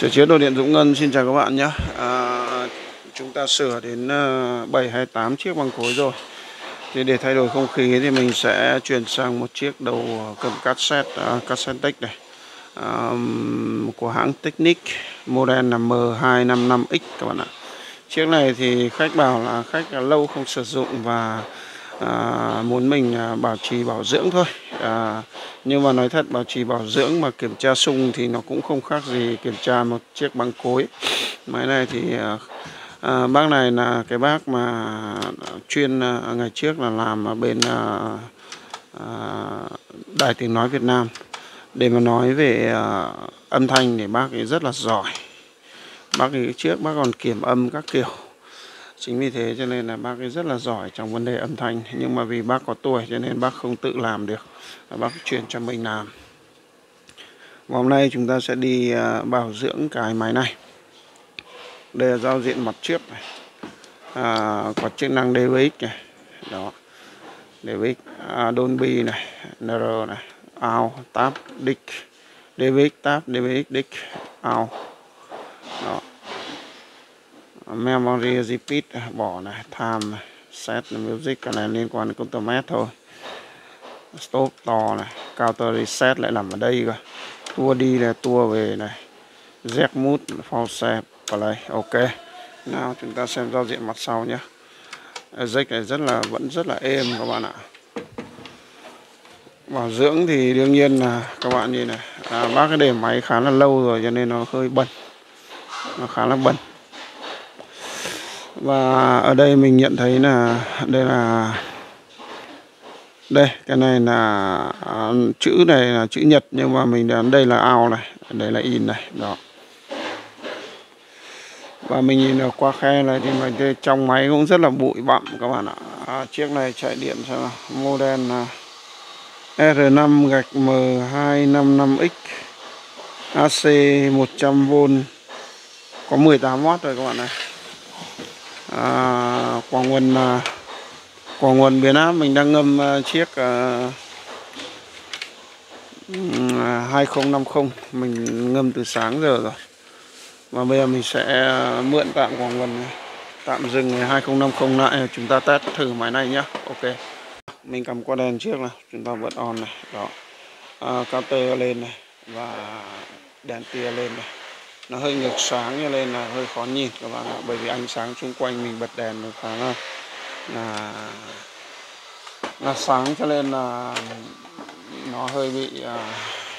Sửa chữa đồ điện Dũng Ngân xin chào các bạn nhé. À, Chúng ta sửa đến ờ, 728 à, chiếc băng khối rồi. Thì để thay đổi không khí thì mình sẽ chuyển sang một chiếc đầu cầm cassette uh, cassette deck này. À, của hãng Technic model là M255X các bạn ạ. Chiếc này thì khách bảo là khách là lâu không sử dụng và à, muốn mình à, bảo trì bảo dưỡng thôi. À, nhưng mà nói thật bảo trì bảo dưỡng mà kiểm tra sung thì nó cũng không khác gì kiểm tra một chiếc băng cối. Máy này thì à, à, bác này là cái bác mà chuyên à, ngày trước là làm ở bên à, à, đài tiếng nói Việt Nam. Để mà nói về à, âm thanh thì bác ấy rất là giỏi. Bác ấy trước bác còn kiểm âm các kiểu chính vì thế cho nên là bác ấy rất là giỏi trong vấn đề âm thanh. Nhưng mà vì bác có tuổi cho nên bác không tự làm được. Bác chuyển cho mình làm. Và hôm nay chúng ta sẽ đi à, bảo dưỡng cái máy này. Đây là giao diện mặt trước này. À, có chức năng DVX này. Đó. DVX à, Dolby này NR này out tab dick DVX tab DVX dick out đó memory repeat bỏ này time này set music cái này liên quan đến công thôi. Stop to này counter reset lại nằm ở đây cơ. Tua đi là tua về này. Z mood false play ok. Nào chúng ta xem giao diện mặt sau nhé jack này rất là vẫn rất là êm các bạn ạ. Bảo dưỡng thì đương nhiên là các bạn nhìn này. À, bác cái để máy khá là lâu rồi cho nên nó hơi bẩn. Nó khá là bẩn và ở đây mình nhận thấy là đây là đây cái này là à, chữ này là chữ nhật nhưng mà mình đến đây là ao này đây là in này đó. Và mình nhìn ở qua khe này thì mình trong máy cũng rất là bụi bặm các bạn ạ. À, chiếc này chạy điện xem nào model là R5 gạch M255X AC 100V có 18W rồi các bạn này à, quả nguồn à, quả nguồn biển áp mình đang ngâm à, chiếc à, 2050 à, mình ngâm từ sáng giờ rồi. Và bây giờ mình sẽ à, mượn tạm quả nguồn tạm dừng 2050 lại. Chúng ta test thử máy này nhá. Ok. Mình cầm qua đèn trước này. Chúng ta vẫn on này. Đó. À, counter lên này. Và đèn tia lên này nó hơi ngược sáng cho nên là hơi khó nhìn các bạn ạ bởi vì ánh sáng xung quanh mình bật đèn nó khá là là là sáng cho nên là nó hơi bị à,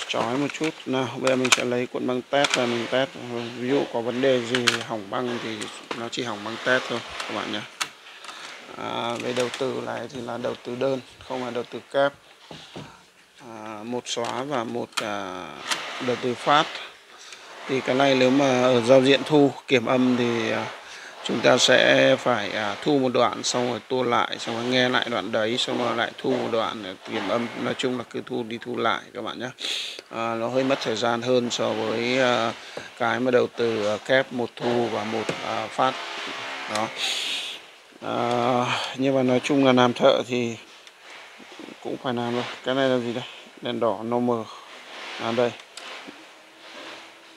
chói một chút. Nào bây giờ mình sẽ lấy cuộn băng test và mình test ví dụ có vấn đề gì hỏng băng thì nó chỉ hỏng băng test thôi các bạn nhé. À, về đầu tư này thì là đầu tư đơn không là đầu tư kép. À, một xóa và một à, đầu tư phát thì cái này nếu mà ở giao diện thu kiểm âm thì à, chúng ta sẽ phải à, thu một đoạn xong rồi tua lại xong rồi nghe lại đoạn đấy xong rồi lại thu một đoạn à, kiểm âm. Nói chung là cứ thu đi thu lại các bạn nhé. À, nó hơi mất thời gian hơn so với cái mà đầu từ kép một thu và một phát. Đó. À, nhưng mà nói chung là làm thợ thì cũng phải làm rồi cái này là gì đây? Đèn đỏ nomer. Làm đây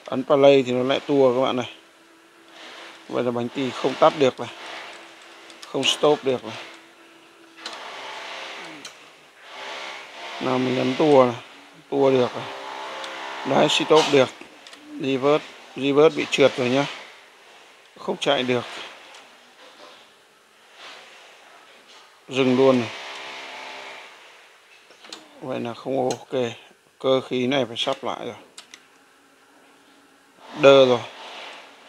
ấn play thì nó lại tua các bạn này. Vậy là bánh tì không tắt được này. Không stop được này. Nào mình ấn tua này. Tua được này. Đấy, stop được. Reverse reverse bị trượt rồi nhá. Không chạy được. Dừng luôn này. Vậy là không ok. Cơ khí này phải sắp lại rồi đơ rồi.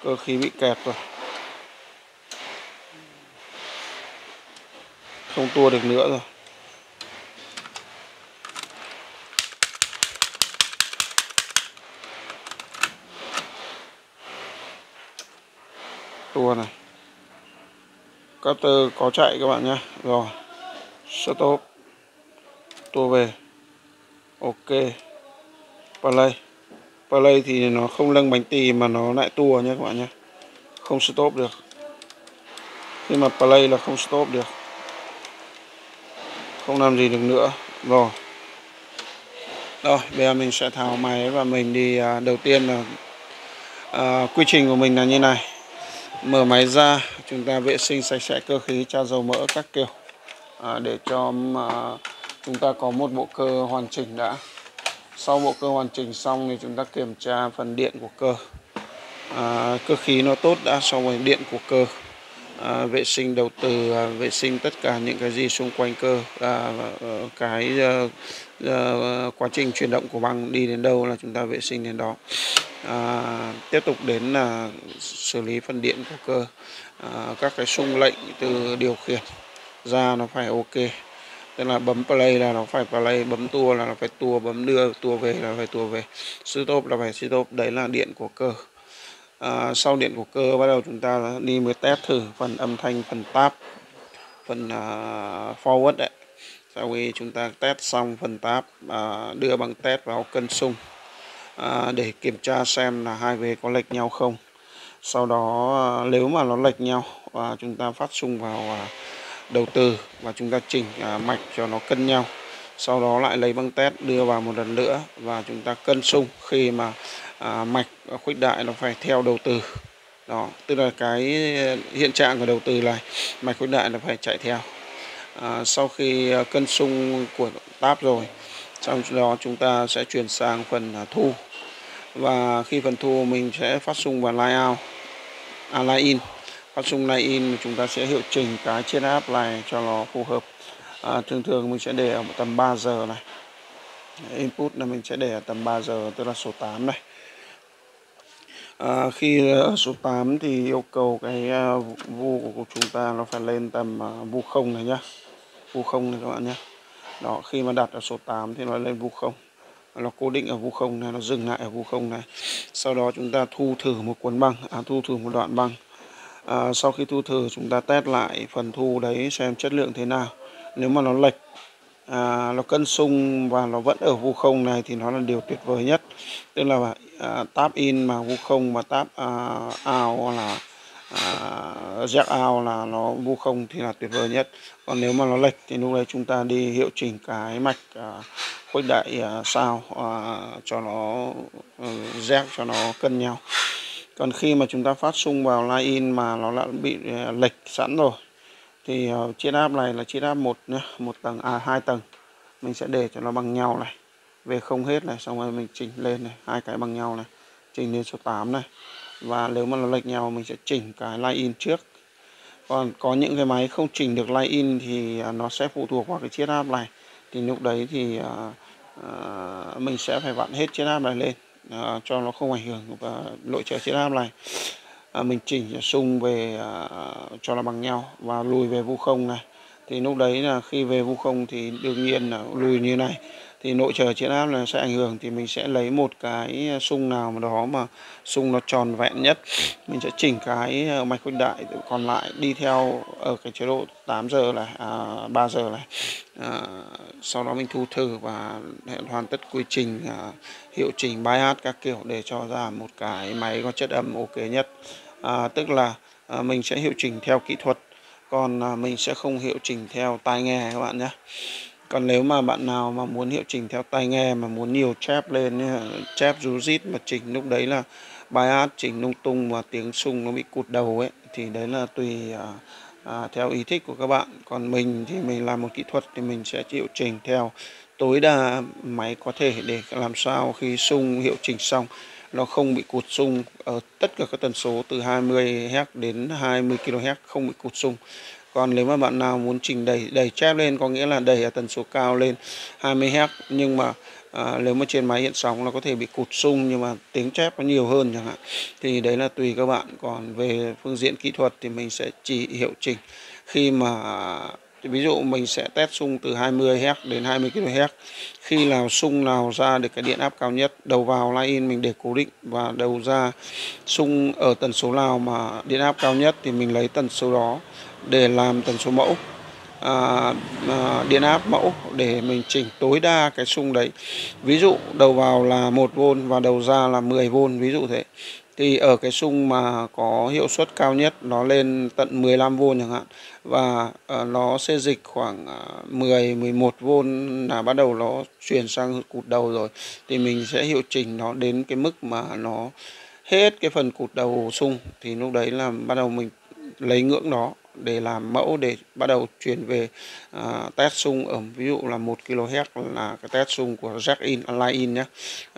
Cơ khí bị kẹt rồi. Không tua được nữa rồi. Tua này. Cutter có chạy các bạn nhé. Rồi. Stop tua về. Ok. Play play thì nó không nâng bánh tì mà nó lại tua nhé các bạn nhé. Không stop được. Nhưng mà play là không stop được. Không làm gì được nữa. Rồi. Rồi bây giờ mình sẽ tháo máy và mình đi à, đầu tiên là à, quy trình của mình là như này. Mở máy ra chúng ta vệ sinh sạch sẽ cơ khí tra dầu mỡ các kiểu. À, để cho à, chúng ta có một bộ cơ hoàn chỉnh đã sau bộ cơ hoàn chỉnh xong thì chúng ta kiểm tra phần điện của cơ. À, cơ khí nó tốt đã xong rồi điện của cơ. À, vệ sinh đầu từ à, vệ sinh tất cả những cái gì xung quanh cơ à, à cái à, à, quá trình chuyển động của băng đi đến đâu là chúng ta vệ sinh đến đó. À, tiếp tục đến là xử lý phần điện của cơ. À, các cái xung lệnh từ điều khiển ra nó phải ok tức là bấm play là nó phải play bấm tua là nó phải tua bấm đưa tua về là phải tua về. Stop là phải stop đấy là điện của cơ. À, sau điện của cơ bắt đầu chúng ta đi mới test thử phần âm thanh phần tap phần uh, forward đấy. Sau khi chúng ta test xong phần tap uh, đưa bằng test vào cân sung uh, để kiểm tra xem là hai vế có lệch nhau không. Sau đó uh, nếu mà nó lệch nhau và chúng ta phát sung vào uh, đầu từ và chúng ta chỉnh à, mạch cho nó cân nhau. Sau đó lại lấy băng test đưa vào một lần nữa và chúng ta cân sung khi mà à, mạch khuếch đại nó phải theo đầu từ đó tức là cái à, hiện trạng của đầu từ này mạch khuếch đại nó phải chạy theo. À, sau khi à, cân sung của táp rồi sau đó chúng ta sẽ chuyển sang phần à, thu. Và khi phần thu mình sẽ phát sung vào line out à, line in phát sung line in chúng ta sẽ hiệu chỉnh cái chiết áp này cho nó phù hợp. À, thường thường mình sẽ để ở tầm 3 giờ này. Input là mình sẽ để ở tầm 3 giờ tức là số 8 này. À, khi ở số 8 thì yêu cầu cái à, vu của chúng ta nó phải lên tầm à, vu không này nhá. Vu không này các bạn nhé đó khi mà đặt ở số 8 thì nó lên vu không. Nó cố định ở vu không này nó dừng lại ở vu không này. Sau đó chúng ta thu thử một cuốn băng à, thu thử một đoạn băng à, sau khi thu thử chúng ta test lại phần thu đấy xem chất lượng thế nào. Nếu mà nó lệch à, nó cân sung và nó vẫn ở vu không này thì nó là điều tuyệt vời nhất. Tức là à, tap in mà vu không mà tap à, out là à, jack out là nó vu không thì là tuyệt vời nhất. Còn nếu mà nó lệch thì lúc đấy chúng ta đi hiệu chỉnh cái mạch à, khuếch đại à, sao à, cho nó ừ, uh, jack cho nó cân nhau còn khi mà chúng ta phát xung vào line in mà nó đã bị ờ, lệch sẵn rồi thì ờ, chiết áp này là chiết áp một một tầng à hai tầng. Mình sẽ để cho nó bằng nhau này. Về không hết này xong rồi mình chỉnh lên này hai cái bằng nhau này chỉnh lên số 8 này. Và nếu mà nó lệch nhau mình sẽ chỉnh cái line in trước. Còn có những cái máy không chỉnh được line in thì ờ, nó sẽ phụ thuộc vào cái chiết áp này. Thì lúc đấy thì uh, uh, mình sẽ phải vặn hết chiết áp này lên à, cho nó không ảnh hưởng và nội trợ chiến áp này. À, mình chỉnh sung về à, cho nó bằng nhau và lùi về vu không này. Thì lúc đấy là khi về vu không thì đương nhiên là lùi như này thì nội trở chiến áp là sẽ ảnh hưởng thì mình sẽ lấy một cái à, sung nào mà đó mà sung nó tròn vẹn nhất. Mình sẽ chỉnh cái à, mạch khuếch đại còn lại đi theo ở cái chế độ 8 giờ này à, 3 giờ này. À, sau đó mình thu thử và hoàn tất quy trình à, hiệu chỉnh bài hát các kiểu để cho ra một cái máy có chất âm ok nhất. À, tức là à, mình sẽ hiệu chỉnh theo kỹ thuật còn à, mình sẽ không hiệu chỉnh theo tai nghe các bạn nhé còn nếu mà bạn nào mà muốn hiệu chỉnh theo tai nghe mà muốn nhiều chép lên chép rú rít mà chỉnh lúc đấy là bài hát chỉnh lung tung và tiếng sung nó bị cụt đầu ấy thì đấy là tùy à, à, theo ý thích của các bạn. Còn mình thì mình làm một kỹ thuật thì mình sẽ chịu chỉnh theo tối đa máy có thể để làm sao khi sung hiệu chỉnh xong nó không bị cụt sung. Ở tất cả các tần số từ 20 Hz đến 20 kHz không bị cụt sung còn nếu mà bạn nào muốn chỉnh đẩy đẩy chép lên có nghĩa là đẩy ở tần số cao lên 20 Hz nhưng mà à, nếu mà trên máy hiện sóng nó có thể bị cụt sung nhưng mà tiếng chép nó nhiều hơn chẳng hạn thì đấy là tùy các bạn. Còn về phương diện kỹ thuật thì mình sẽ chỉ hiệu chỉnh khi mà thì ví dụ mình sẽ test sung từ 20 Hz đến 20 kHz khi nào sung nào ra được cái điện áp cao nhất đầu vào line in mình để cố định và đầu ra sung ở tần số nào mà điện áp cao nhất thì mình lấy tần số đó để làm tần số mẫu à, à, điện áp mẫu để mình chỉnh tối đa cái sung đấy. Ví dụ đầu vào là 1V và đầu ra là 10V ví dụ thế. Thì ở cái sung mà có hiệu suất cao nhất nó lên tận 15V chẳng hạn. Và uh, nó sẽ dịch khoảng à, 10 11V là bắt đầu nó chuyển sang cụt đầu rồi. Thì mình sẽ hiệu chỉnh nó đến cái mức mà nó hết cái phần cụt đầu sung thì lúc đấy là bắt đầu mình lấy ngưỡng đó để làm mẫu để bắt đầu chuyển về uh, test sung ở ví dụ là 1 kHz là cái test sung của jack in line in nhé.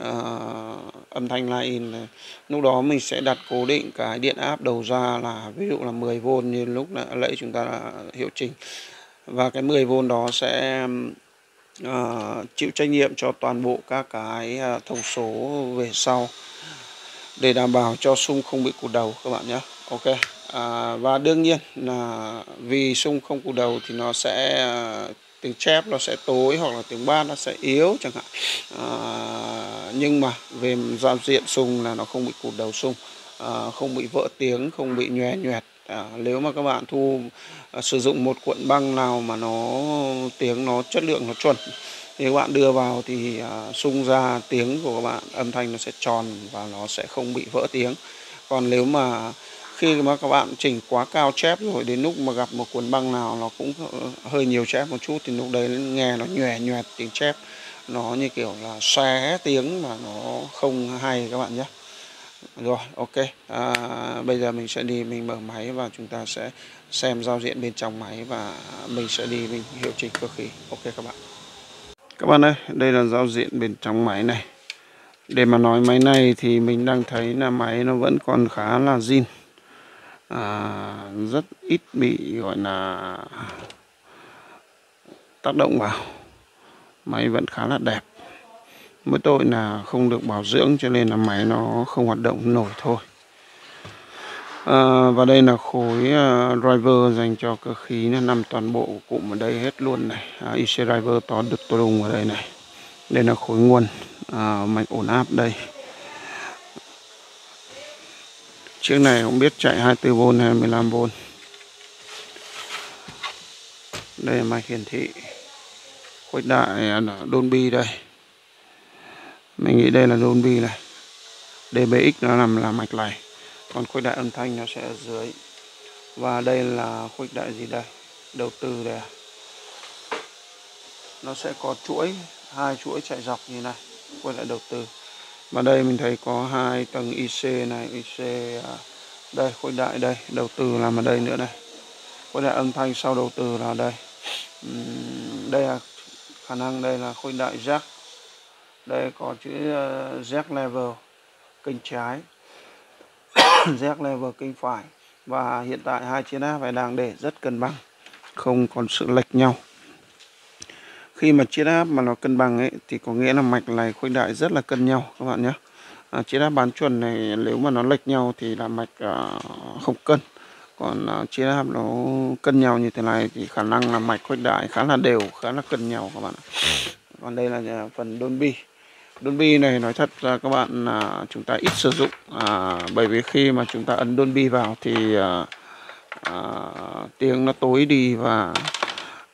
Uh, âm thanh line in lúc đó mình sẽ đặt cố định cái điện áp đầu ra là ví dụ là 10V như lúc nãy chúng ta hiệu chỉnh và cái 10V đó sẽ uh, chịu trách nhiệm cho toàn bộ các cái thông số về sau để đảm bảo cho sung không bị cụt đầu các bạn nhé. Ok à, và đương nhiên là vì sung không cụt đầu thì nó sẽ tiếng chép nó sẽ tối hoặc là tiếng ba nó sẽ yếu chẳng hạn. À, nhưng mà về giao diện sung là nó không bị cụt đầu sung à, không bị vỡ tiếng không bị nhòe nhoẹt. À, nếu mà các bạn thu à, sử dụng một cuộn băng nào mà nó tiếng nó chất lượng nó chuẩn thì các bạn đưa vào thì à, sung ra tiếng của các bạn âm thanh nó sẽ tròn và nó sẽ không bị vỡ tiếng. Còn nếu mà khi mà các bạn chỉnh quá cao chép rồi đến lúc mà gặp một cuốn băng nào nó cũng ờ, hơi nhiều chép một chút thì lúc đấy nghe nó nhòe nhòe tiếng chép. Nó như kiểu là xé tiếng mà nó không hay các bạn nhé. Rồi ok. À, bây giờ mình sẽ đi mình mở máy và chúng ta sẽ xem giao diện bên trong máy và mình sẽ đi mình hiệu chỉnh cơ khí. Ok các bạn. Các bạn ơi đây là giao diện bên trong máy này. Để mà nói máy này thì mình đang thấy là máy nó vẫn còn khá là zin à, rất ít bị gọi là tác động vào. Máy vẫn khá là đẹp. Mỗi tội là không được bảo dưỡng cho nên là máy nó không hoạt động nổi thôi. À, và đây là khối uh, driver dành cho cơ khí nó nằm toàn bộ cụm ở đây hết luôn này. À, IC driver to được tôi đùng ở đây này. Đây là khối nguồn à, mạch ổn áp đây chiếc này không biết chạy 24V hay 15V đây là mạch hiển thị. Khuếch đại Dolby đây. Mình nghĩ đây là Dolby này. DBX nó nằm là mạch này. Còn khuếch đại âm thanh nó sẽ ở dưới. Và đây là khuếch đại gì đây? Đầu tư đây à? nó sẽ có chuỗi, hai chuỗi chạy dọc như này, khuếch đại đầu tư và đây mình thấy có hai tầng IC này IC à, đây khuếch đại đây, đầu từ làm ở đây nữa này. Khuếch đại âm thanh sau đầu từ là đây. Đây là khả năng đây là khuếch đại jack. Đây có chữ ờ, jack level, kênh trái. Jack level kênh phải. Và hiện tại hai chiếc áp phải đang để rất cân bằng, không còn sự lệch nhau khi mà chiết áp mà nó cân bằng ấy thì có nghĩa là mạch này khuếch đại rất là cân nhau các bạn nhé. À, chiết áp bán chuẩn này nếu mà nó lệch nhau thì là mạch à, không cân. Còn à, chiết áp nó cân nhau như thế này thì khả năng là mạch khuếch đại khá là đều khá là cân nhau các bạn còn đây là à, phần đôn bi. Đôn bi này nói thật ra các bạn là chúng ta ít sử dụng à, bởi vì khi mà chúng ta ấn đôn bi vào thì à, à, tiếng nó tối đi và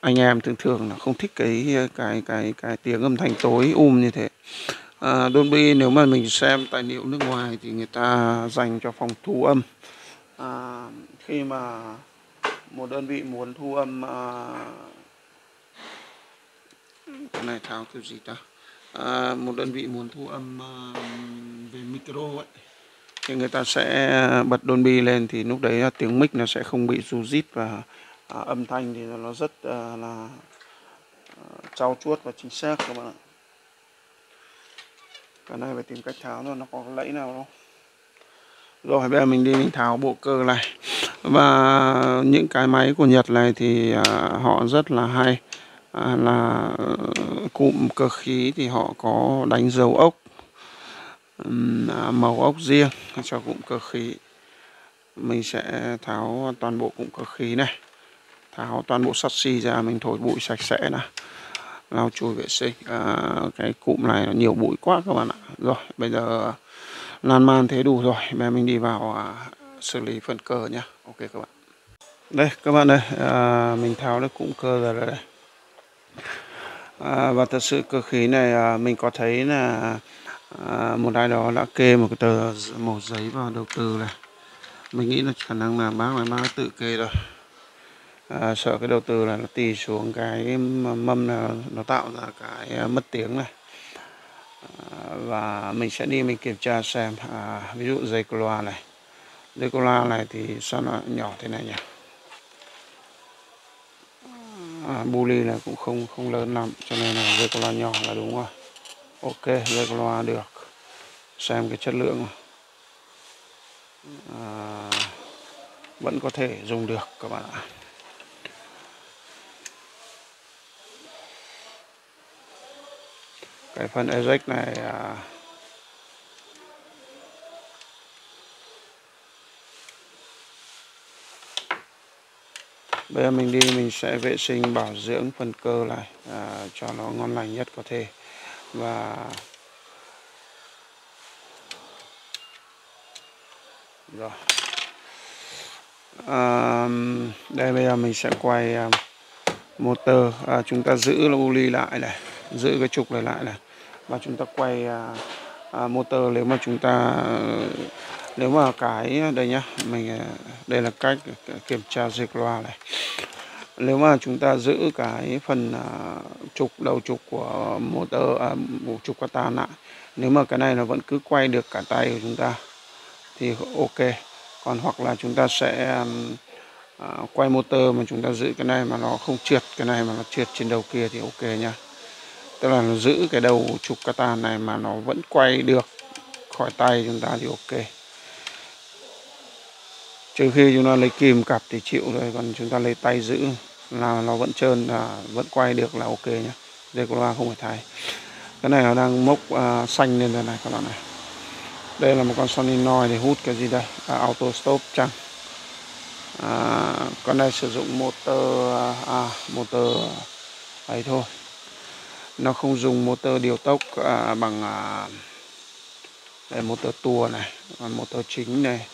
anh em thường thường là không thích cái cái cái cái tiếng âm thanh tối um như thế. À, Dolby nếu mà mình xem tài liệu nước ngoài thì người ta dành cho phòng thu âm. À, khi mà một đơn vị muốn thu âm à, cái này tháo kiểu gì ta? À, một đơn vị muốn thu âm à, về micro ấy thì người ta sẽ bật Dolby lên thì lúc đấy tiếng mic nó sẽ không bị ru rít và à, âm thanh thì nó rất à, là à, trau chuốt và chính xác các bạn ạ. Cái này phải tìm cách tháo rồi nó có lẫy nào không rồi bây giờ mình đi mình tháo bộ cơ này. Và những cái máy của Nhật này thì à, họ rất là hay. À, là cụm cơ khí thì họ có đánh dấu ốc à, màu ốc riêng cho cụm cơ khí. Mình sẽ tháo toàn bộ cụm cơ khí này tháo toàn bộ sắt xi ra mình thổi bụi sạch sẽ nè. Lau chùi vệ sinh. À, cái cụm này nhiều bụi quá các bạn ạ. Rồi bây giờ lan man thế đủ rồi. Bây mình đi vào à, xử lý phần cơ nhá. Ok các bạn. Đây các bạn ơi. À, mình tháo được cụm cơ ra đây à, và thật sự cơ khí này à, mình có thấy là à, một ai đó đã kê một cái tờ màu giấy vào đầu tư này. Mình nghĩ là khả năng là bác này bác tự kê rồi à, sợ cái đầu tư là nó tì xuống cái mâm là nó tạo ra cái à, mất tiếng này. À, và mình sẽ đi mình kiểm tra xem à, ví dụ dây cô loa này. Dây cô loa này thì sao nó nhỏ thế này nhỉ? À, buli này cũng không không lớn lắm cho nên là dây cô loa nhỏ là đúng rồi. Ok dây cô loa được. Xem cái chất lượng à, vẫn có thể dùng được các bạn ạ. Cái phần eject này à, bây giờ mình đi mình sẽ vệ sinh bảo dưỡng phần cơ lại à, cho nó ngon lành nhất có thể. Và rồi. À, đây bây giờ mình sẽ quay à, motor. À, chúng ta giữ lưu ly lại này giữ cái trục này lại này và chúng ta quay à, à, motor nếu mà chúng ta nếu mà cái đây nhá mình à, đây là cách kiểm tra dịch loa này. Nếu mà chúng ta giữ cái phần à, trục đầu trục của motor à, trục catan lại nếu mà cái này nó vẫn cứ quay được cả tay của chúng ta thì ok. Còn hoặc là chúng ta sẽ à, quay motor mà chúng ta giữ cái này mà nó không trượt cái này mà nó trượt trên đầu kia thì ok nhá tức là nó giữ cái đầu trục catan này mà nó vẫn quay được khỏi tay chúng ta thì ok. Trừ khi chúng ta lấy kìm cặp thì chịu rồi còn chúng ta lấy tay giữ là nó vẫn trơn là vẫn quay được là ok nhé của loa không phải thay cái này nó đang mốc uh, xanh lên rồi này các bạn này. Đây là một con solenoid để hút cái gì đây? À, auto stop chăng? À, con này sử dụng motor à, à motor ấy thôi nó không dùng motor điều tốc à, bằng à, đây motor tua này còn motor chính này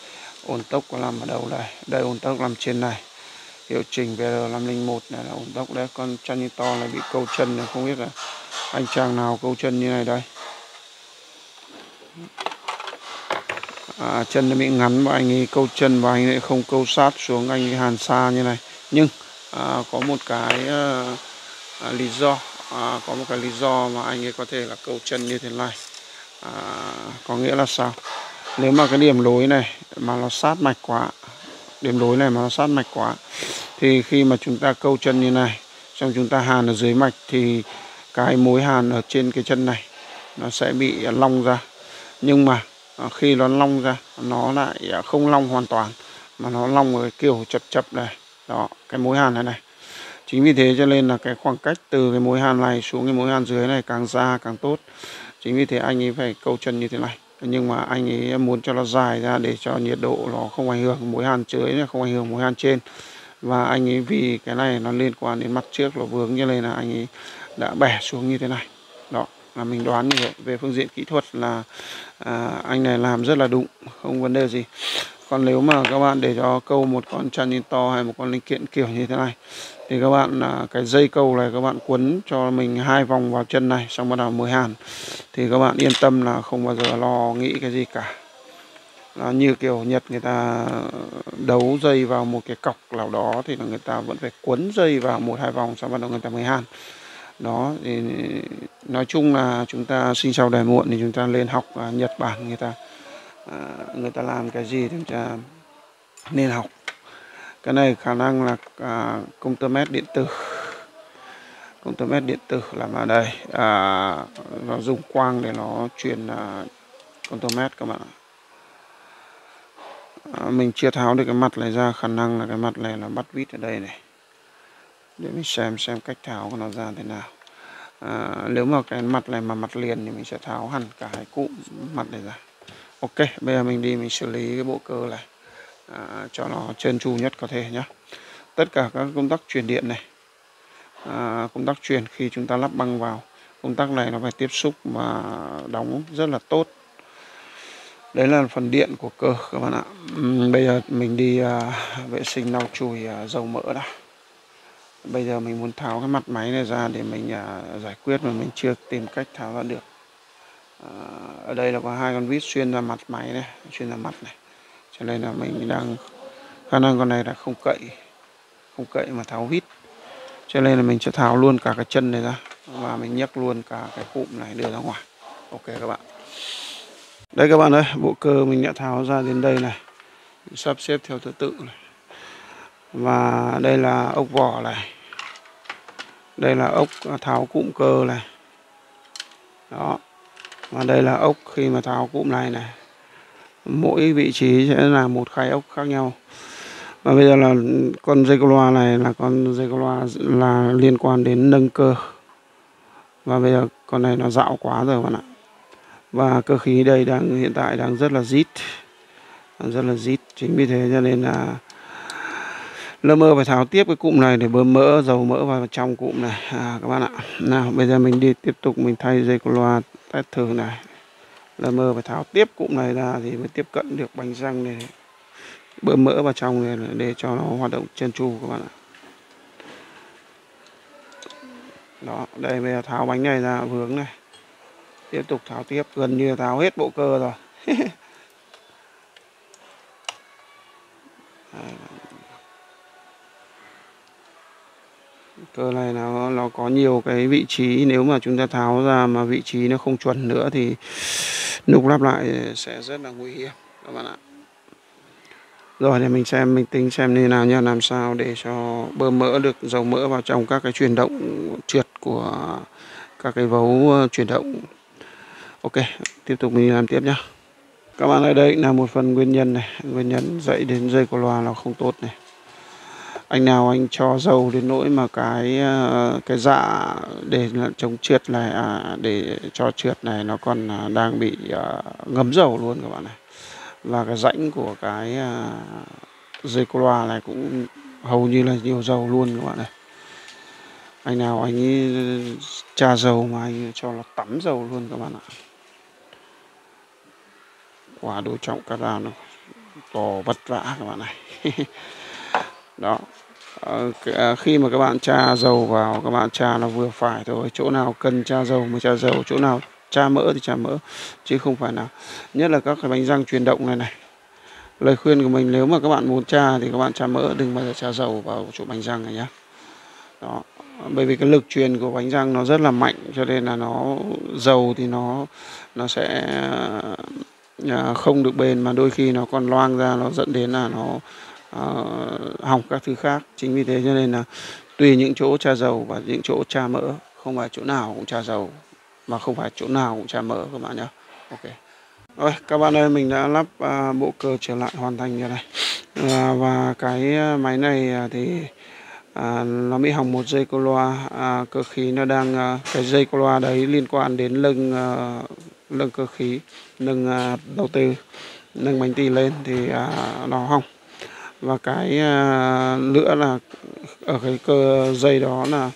ổn tốc có làm ở đâu đây? Đây ổn tốc làm trên này. Hiệu chỉnh VR501 này là ổn tốc đấy con chân to này bị câu chân này không biết là anh chàng nào câu chân như này đây. À, chân nó bị ngắn và anh ấy câu chân và anh ấy không câu sát xuống anh ấy hàn xa như này. Nhưng à, có một cái à, à, lý do à, có một cái lý do mà anh ấy có thể là câu chân như thế này. À, có nghĩa là sao? Nếu mà cái điểm lối này mà nó sát mạch quá điểm lối này mà nó sát mạch quá thì khi mà chúng ta câu chân như này xong chúng ta hàn ở dưới mạch thì cái mối hàn ở trên cái chân này nó sẽ bị long ra. Nhưng mà à, khi nó long ra nó lại không long hoàn toàn mà nó long ở kiểu chập chập này. Đó cái mối hàn này này chính vì thế cho nên là cái khoảng cách từ cái mối hàn này xuống cái mối hàn dưới này càng xa càng tốt. Chính vì thế anh ấy phải câu chân như thế này. Nhưng mà anh ấy muốn cho nó dài ra để cho nhiệt độ nó không ảnh hưởng mối hàn dưới không ảnh hưởng mối hàn trên. Và anh ấy vì cái này nó liên quan đến mặt trước nó vướng như này là anh ấy đã bẻ xuống như thế này. Đó là mình đoán như vậy. Về phương diện kỹ thuật là à, anh này làm rất là đúng không vấn đề gì. Còn nếu mà các bạn để cho câu một con chăn to hay một con linh kiện kiểu như thế này thì các bạn à, cái dây câu này các bạn quấn cho mình hai vòng vào chân này, xong bắt đầu mới hàn. Thì các bạn yên tâm là không bao giờ lo nghĩ cái gì cả. Nó như kiểu Nhật người ta ờ, đấu dây vào một cái cọc nào đó thì là người ta vẫn phải quấn dây vào một hai vòng, xong bắt đầu người ta mới hàn. Đó, thì nói chung là chúng ta sinh sau đời muộn thì chúng ta lên học à, Nhật Bản người ta à, người ta làm cái gì thì chúng ta nên học cái này khả năng là à, công tơ mét điện tử. Công tơ mét điện tử làm ở đây. À, nó dùng quang để nó truyền à, công tơ mét các bạn ạ. À, mình chưa tháo được cái mặt này ra khả năng là cái mặt này là bắt vít ở đây này. Để mình xem xem cách tháo của nó ra thế nào. À, nếu mà cái mặt này mà mặt liền thì mình sẽ tháo hẳn cả hai cụm mặt này ra. Ok bây giờ mình đi mình xử lý cái bộ cơ này à, cho nó trơn tru nhất có thể nhé tất cả các công tắc truyền điện này à, công tắc truyền khi chúng ta lắp băng vào công tắc này nó phải tiếp xúc và đóng rất là tốt. Đấy là phần điện của cơ các bạn ạ. Bây giờ mình đi à, vệ sinh lau chùi à, dầu mỡ đã. Bây giờ mình muốn tháo cái mặt máy này ra để mình à, giải quyết mà mình chưa tìm cách tháo ra được. À, ở đây là có hai con vít xuyên ra mặt máy này xuyên ra mặt này cho nên là mình đang, khả năng con này là không cậy không cậy mà tháo vít. Cho nên là mình sẽ tháo luôn cả cái chân này ra và mình nhấc luôn cả cái cụm này đưa ra ngoài. Ok các bạn. Đây các bạn ơi, bộ cơ mình đã tháo ra đến đây này. Sắp xếp theo thứ tự này. Và đây là ốc vỏ này. Đây là ốc à, tháo cụm cơ này. Đó. Và đây là ốc khi mà tháo cụm này này mỗi vị trí sẽ là một khay ốc khác nhau. Và bây giờ là con dây loa này là con dây loa là liên quan đến nâng cơ. Và bây giờ con này nó dạo quá rồi bạn ạ. Và cơ khí đây đang hiện tại đang rất là rít rất là rít chính vì thế cho nên là lơ mơ phải tháo tiếp cái cụm này để bơm mỡ dầu mỡ vào trong cụm này. À, các bạn ạ. Nào bây giờ mình đi tiếp tục mình thay dây loa test thử này là mờ phải tháo tiếp cụm này ra thì mới tiếp cận được bánh răng này. Bơm mỡ vào trong này để cho nó hoạt động chân tru các bạn ạ. Đó, đây bây giờ tháo bánh này ra hướng này. Tiếp tục tháo tiếp, gần như tháo hết bộ cơ rồi. Cơ này nó nó có nhiều cái vị trí, nếu mà chúng ta tháo ra mà vị trí nó không chuẩn nữa thì đục lắp lại sẽ rất là nguy hiểm, các bạn ạ. Rồi thì mình xem, mình tính xem như nào nha làm sao để cho bơm mỡ được, dầu mỡ vào trong các cái chuyển động trượt của các cái vấu ờ, chuyển động. Ok, tiếp tục mình làm tiếp nhá. Các bạn ở đây là một phần nguyên nhân này. Nguyên nhân dậy đến dây của loa là không tốt này anh nào anh cho dầu đến nỗi mà cái ờ, cái dạ để chống trượt này à, để cho trượt này nó còn à, đang bị à, ngấm dầu luôn các bạn này. Và cái rãnh của cái à, dây loa này cũng hầu như là nhiều dầu luôn các bạn này. Anh nào anh ấy dầu mà anh cho nó tắm dầu luôn các bạn ạ. Quả đồ trọng cả ra nó to vất vả các bạn này. Đó. Ờ, à, khi mà các bạn tra dầu vào, các bạn tra nó vừa phải thôi, chỗ nào cần tra dầu mới tra dầu, chỗ nào tra mỡ thì tra mỡ, chứ không phải nào nhất là các cái bánh răng chuyển động này này. Lời khuyên của mình, nếu mà các bạn muốn tra thì các bạn tra mỡ, đừng bao giờ tra dầu vào chỗ bánh răng này nhé đó, bởi vì cái lực truyền của bánh răng nó rất là mạnh, cho nên là nó, dầu thì nó nó sẽ à, không được bền, mà đôi khi nó còn loang ra, nó dẫn đến là nó uh, hỏng các thứ khác. Chính vì thế cho nên là tùy những chỗ tra dầu và những chỗ tra mỡ. Không phải chỗ nào cũng tra dầu mà không phải chỗ nào cũng tra mỡ các bạn nhé ok. Rồi các bạn ơi mình đã lắp uh, bộ cơ trở lại hoàn thành rồi này. Uh, và cái à, máy này uh, thì à, nó bị hỏng một dây cô loa. À, cơ khí nó đang à, cái dây cô loa đấy liên quan đến lưng à, lưng cơ khí lưng à, đầu tư nâng bánh tì lên thì à, nó hỏng và cái à, nữa là ở cái cơ dây đó là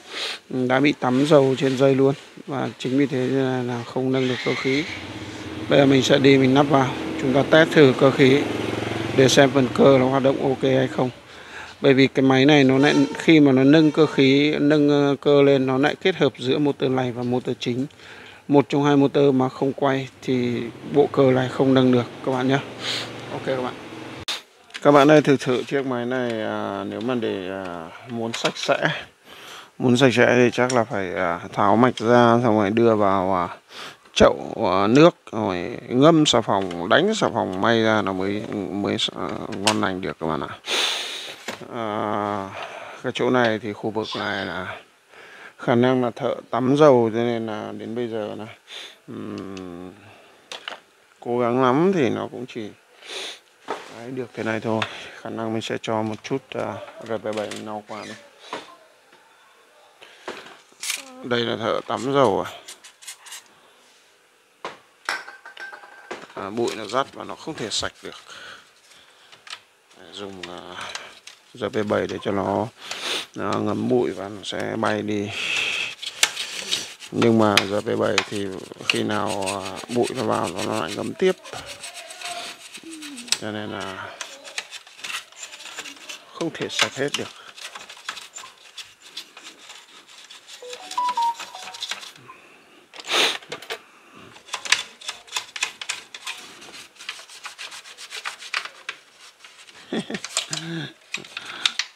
đã bị tắm dầu trên dây luôn. Và chính vì thế là, không nâng được cơ khí. Bây giờ mình sẽ đi mình nắp vào. Chúng ta test thử cơ khí để xem phần cơ nó hoạt động ok hay không. Bởi vì cái máy này nó lại khi mà nó nâng cơ khí nâng ờ, cơ lên nó lại kết hợp giữa motor này và motor chính. Một trong hai motor mà không quay thì bộ cơ này không nâng được các bạn nhé. Ok các bạn các bạn ơi thực sự chiếc máy này à, nếu mà để à, muốn sạch sẽ muốn sạch sẽ thì chắc là phải à, tháo mạch ra xong rồi đưa vào à, chậu à, nước rồi ngâm xà phòng đánh xà phòng may ra nó mới mới à, ngon lành được các bạn ạ. À, cái chỗ này thì khu vực này là khả năng là thợ tắm dầu cho nên là đến bây giờ là um, cố gắng lắm thì nó cũng chỉ Đấy, được thế này thôi. Khả năng mình sẽ cho một chút uh, RP7 nâu qua đây đây là thợ tắm dầu à. à bụi nó rắt và nó không thể sạch được. Dùng à, uh, RP7 để cho nó, nó ngấm bụi và nó sẽ bay đi. Nhưng mà RP7 thì khi nào à, bụi nó vào nó lại ngấm tiếp cho nên là không thể sạch hết được.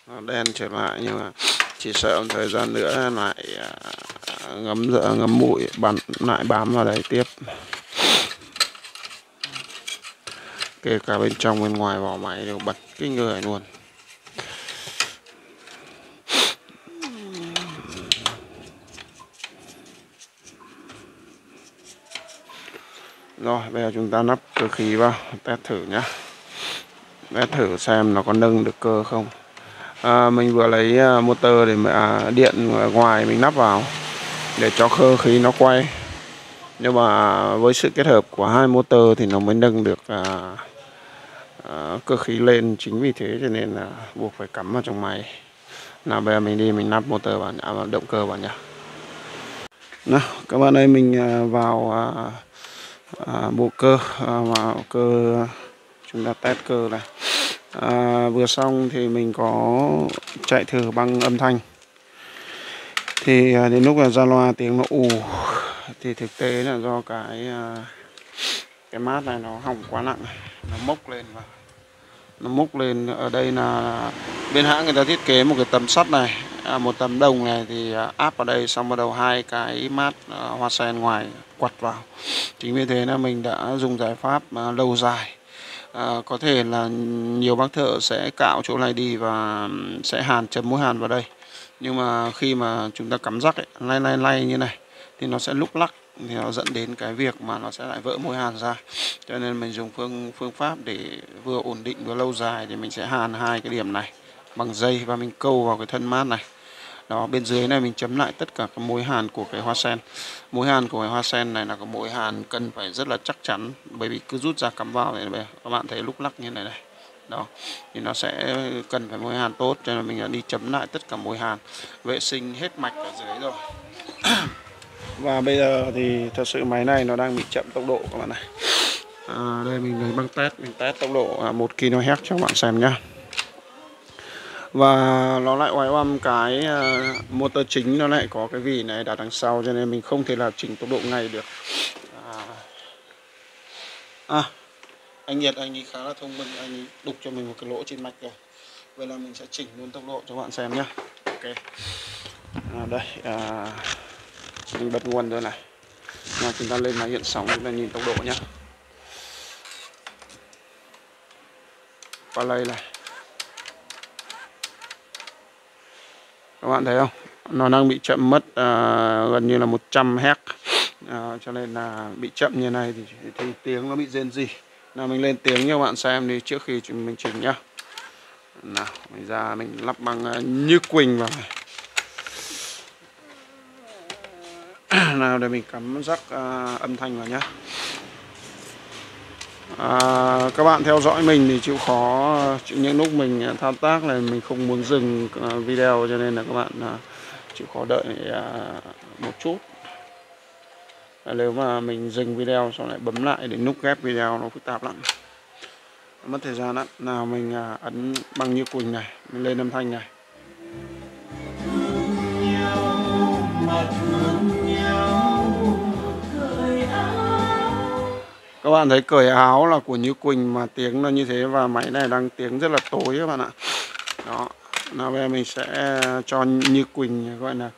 Nó đen trở lại nhưng mà chỉ sợ một thời gian nữa lại à, ngấm dỡ ngấm bụi, bắn, lại bám vào đấy tiếp kể cả bên trong bên ngoài vỏ máy đều bật kinh người luôn. Rồi bây giờ chúng ta nắp cơ khí vào test thử nhá. Test thử xem nó có nâng được cơ không. À, mình vừa lấy à, motor để mà à, điện ngoài mình nắp vào để cho cơ khí nó quay. Nhưng mà với sự kết hợp của hai motor thì nó mới nâng được à, Ờ, cơ khí lên chính vì thế cho nên là buộc phải cắm vào trong máy. Nào bây giờ mình đi mình nắp motor vào à, động cơ vào nhá. Nào các bạn ơi mình à, vào à, à, bộ cơ à, vào cơ chúng ta test cơ này. À, vừa xong thì mình có chạy thử bằng âm thanh. Thì à, đến lúc là ra loa tiếng nó ù thì thực tế là do cái à, cái mát này nó hỏng quá nặng nó mốc lên và nó múc lên ở đây là bên hãng người ta thiết kế một cái tấm sắt này à, một tấm đồng này thì à, áp vào đây xong bắt đầu hai cái mát à, hoa sen ngoài quặt vào. Chính vì thế là mình đã dùng giải pháp à, lâu dài. À, có thể là nhiều bác thợ sẽ cạo chỗ này đi và sẽ hàn chấm mũi hàn vào đây. Nhưng mà khi mà chúng ta cắm rắc ấy, lay lay lay như này thì nó sẽ lúc lắc thì nó dẫn đến cái việc mà nó sẽ lại vỡ mối hàn ra. Cho nên mình dùng phương phương pháp để vừa ổn định vừa lâu dài thì mình sẽ hàn hai cái điểm này bằng dây và mình câu vào cái thân mát này. Đó, bên dưới này mình chấm lại tất cả các mối hàn của cái hoa sen. Mối hàn của cái hoa sen này là cái mối hàn cần phải rất là chắc chắn bởi vì cứ rút ra cắm vào này các bạn thấy lúc lắc như này này. Đó, thì nó sẽ cần phải mối hàn tốt cho nên mình đã đi chấm lại tất cả mối hàn. Vệ sinh hết mạch ở dưới rồi và bây giờ thì thật sự máy này nó đang bị chậm tốc độ các bạn này. À, đây mình lấy băng test mình test tốc độ à, 1 kHz cho các bạn xem nhá. Và nó lại oái oăm cái uh, motor chính nó lại có cái vỉ này đặt đằng sau cho nên mình không thể là chỉnh tốc độ ngay được. À, à anh Nhật anh ấy khá là thông minh anh ấy đục cho mình một cái lỗ trên mạch rồi. Vậy là mình sẽ chỉnh luôn tốc độ cho các bạn xem nhé ok. À, đây à, mình bật nguồn rồi này. Nào chúng ta lên máy hiện sóng chúng ta nhìn tốc độ nhá, qua đây này. Các bạn thấy không? Nó đang bị chậm mất à, gần như là 100 Hz à, cho nên là bị chậm như này thì, thì tiếng nó bị rên gì nào mình lên tiếng cho các bạn xem đi trước khi mình chỉnh nhá. Nào mình ra mình lắp bằng uh, à, như quỳnh vào này. nào để mình cắm rắc à, âm thanh vào nhé. à, các bạn theo dõi mình thì chịu khó những lúc mình à, thao tác này mình không muốn dừng à, video cho nên là các bạn à, chịu khó đợi à, một chút. À, nếu mà mình dừng video xong lại bấm lại để nút ghép video nó phức tạp lắm. Mất thời gian lắm. Nào mình ấn bằng như quỳnh này mình lên âm thanh này. Các bạn thấy cởi áo là của Như Quỳnh mà tiếng nó như thế và máy này đang tiếng rất là tối các bạn ạ. Đó nào bây giờ mình sẽ cho Như Quỳnh gọi là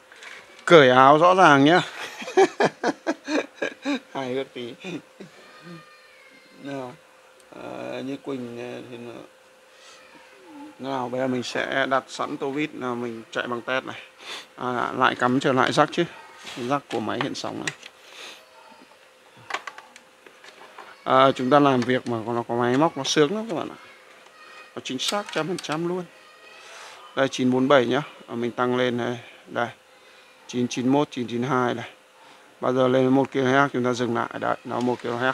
cởi áo rõ ràng nhá. Hay hơn tí. Nào à, Như Quỳnh ờ, thì nó nào bây giờ mình sẽ đặt sẵn tô vít là mình chạy bằng test này. À, lại cắm trở lại rắc chứ. Rắc của máy hiện sóng này. À, chúng ta làm việc mà nó có máy móc nó sướng lắm các bạn ạ. Nó chính xác trăm phần trăm luôn. Đây 947 nhá. À, mình tăng lên này. Đây 991 992 này. Bao giờ lên 1 kHz chúng ta dừng lại. Đấy nó 1 kHz.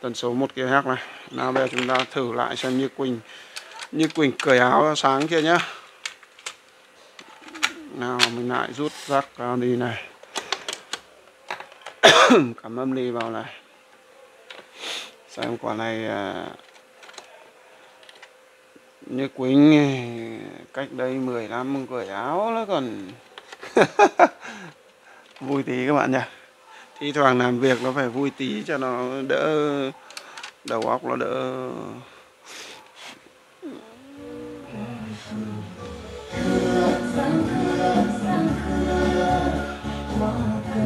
Tần số 1 kHz này. Nào bây giờ chúng ta thử lại xem như Quỳnh như Quỳnh cởi áo sáng kia nhá. Nào mình lại rút rác ra đi này. Cắm âm đi vào này xem quả này à, như Quỳnh cách đây 10 năm cởi áo nó còn vui tí các bạn nhỉ? Thi thoảng làm việc nó phải vui tí cho nó đỡ đầu óc nó đỡ.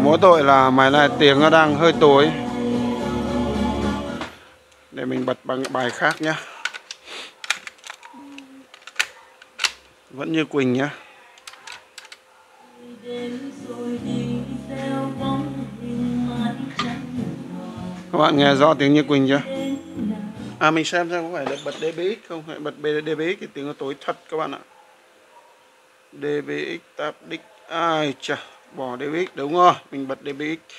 Mỗi tội là máy này tiếng nó đang hơi tối để mình bật bằng bài khác nhé vẫn như Quỳnh nhá. Các bạn nghe rõ tiếng như Quỳnh chưa? À mình xem xem có phải là bật DBX không? Phải bật DBX thì tiếng nó tối thật các bạn ạ. DBX tap đích. Ai chà, bỏ DBX đúng rồi. Mình bật DBX.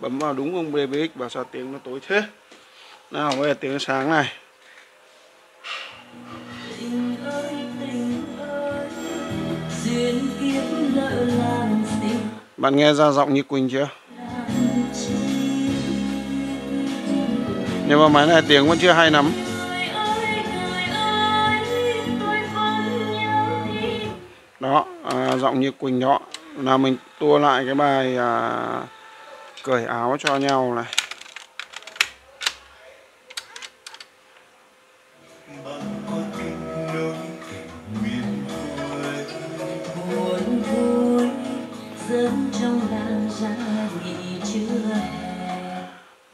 Bấm vào đúng không DBX, bảo sao tiếng nó tối thế? Nào bây giờ tiếng sáng này. Bạn nghe ra giọng như Quỳnh chưa? Nhưng mà máy này tiếng vẫn chưa hay lắm. Đó à, giọng như Quỳnh đó. Là mình tua lại cái bài à, cởi áo cho nhau này.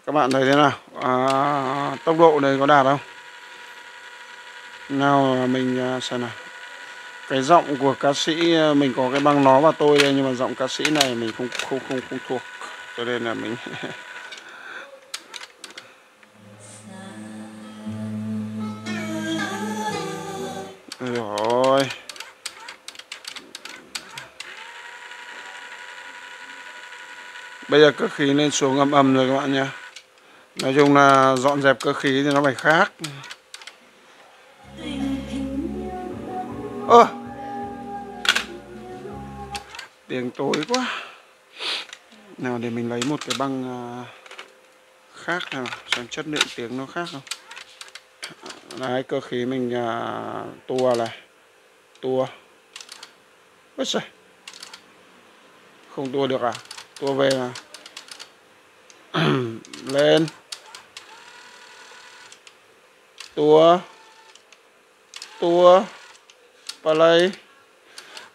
Các bạn thấy thế nào? À, tốc độ này có đạt không? Nào mình à, xem nào. Cái giọng của ca sĩ à, mình có cái băng nó và tôi đây nhưng mà giọng ca sĩ này mình không không không không thuộc. Cho nên là mình bây giờ cơ khí lên xuống âm âm rồi các bạn nhé. Nói chung là dọn dẹp cơ khí thì nó phải khác. Ơ! Tiếng tối quá. Nào để mình lấy một cái băng à, khác nào xem chất lượng tiếng nó khác không? Đấy cơ khí mình uh, tua này. Tua. Ôi trời không tua được à? Tua về à lên. Tua. Tua. Play.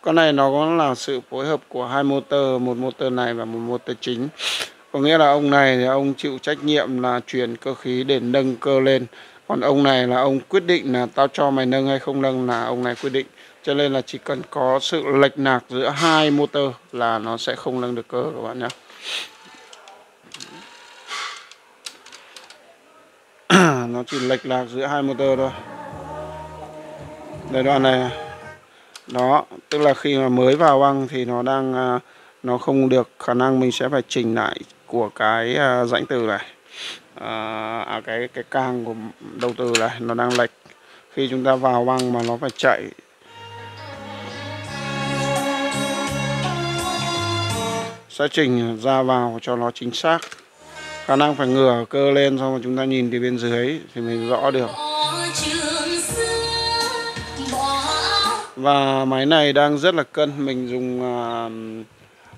Con này nó cũng là sự phối hợp của hai motor, một motor này và một motor chính. Có nghĩa là ông này thì ông chịu trách nhiệm là chuyển cơ khí để nâng cơ lên. Còn ông này là ông quyết định là tao cho mày nâng hay không nâng là ông này quyết định cho nên là chỉ cần có sự lệch lạc giữa hai motor là nó sẽ không nâng được cơ các bạn nhé. Nó chỉ lệch lạc giữa hai motor thôi. Đây đoạn này. Đó tức là khi mà mới vào băng thì nó đang à, nó không được khả năng mình sẽ phải chỉnh lại của cái à, rãnh từ này. À, à cái cái càng của đầu từ này nó đang lệch. Khi chúng ta vào băng mà nó phải chạy sẽ chỉnh ra vào cho nó chính xác. Khả năng phải ngửa cơ lên xong rồi chúng ta nhìn từ bên dưới thì mình rõ được. Và máy này đang rất là cân. Mình dùng à,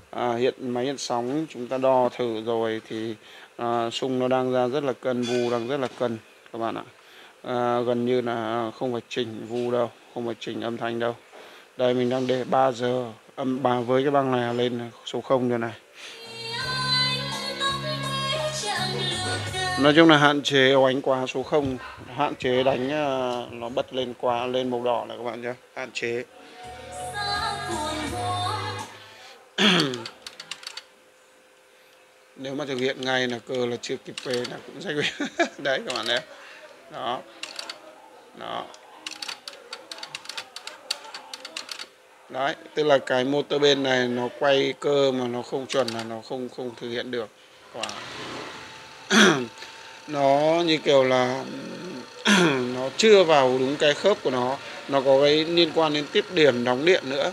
à, hiện máy hiện sóng. Chúng ta đo thử rồi thì à, sung nó đang ra rất là cân vu đang rất là cân các bạn ạ. À, gần như là không phải chỉnh vu đâu không phải chỉnh âm thanh đâu. Đây mình đang để 3 giờ âm bà với cái băng này lên số 0 như này. Nói chung là hạn chế oánh quá số 0 hạn chế đánh à, nó bật lên quá lên màu đỏ này các bạn nhé, hạn chế. Nếu mà thực hiện ngay là cơ là chưa kịp về là cũng sẽ đấy các bạn đấy đó. Đó. Đấy tức là cái motor bên này nó quay cơ mà nó không chuẩn là nó không không thực hiện được. Quả. Nó như kiểu là nó chưa vào đúng cái khớp của nó. Nó có cái liên quan đến tiếp điểm đóng điện nữa.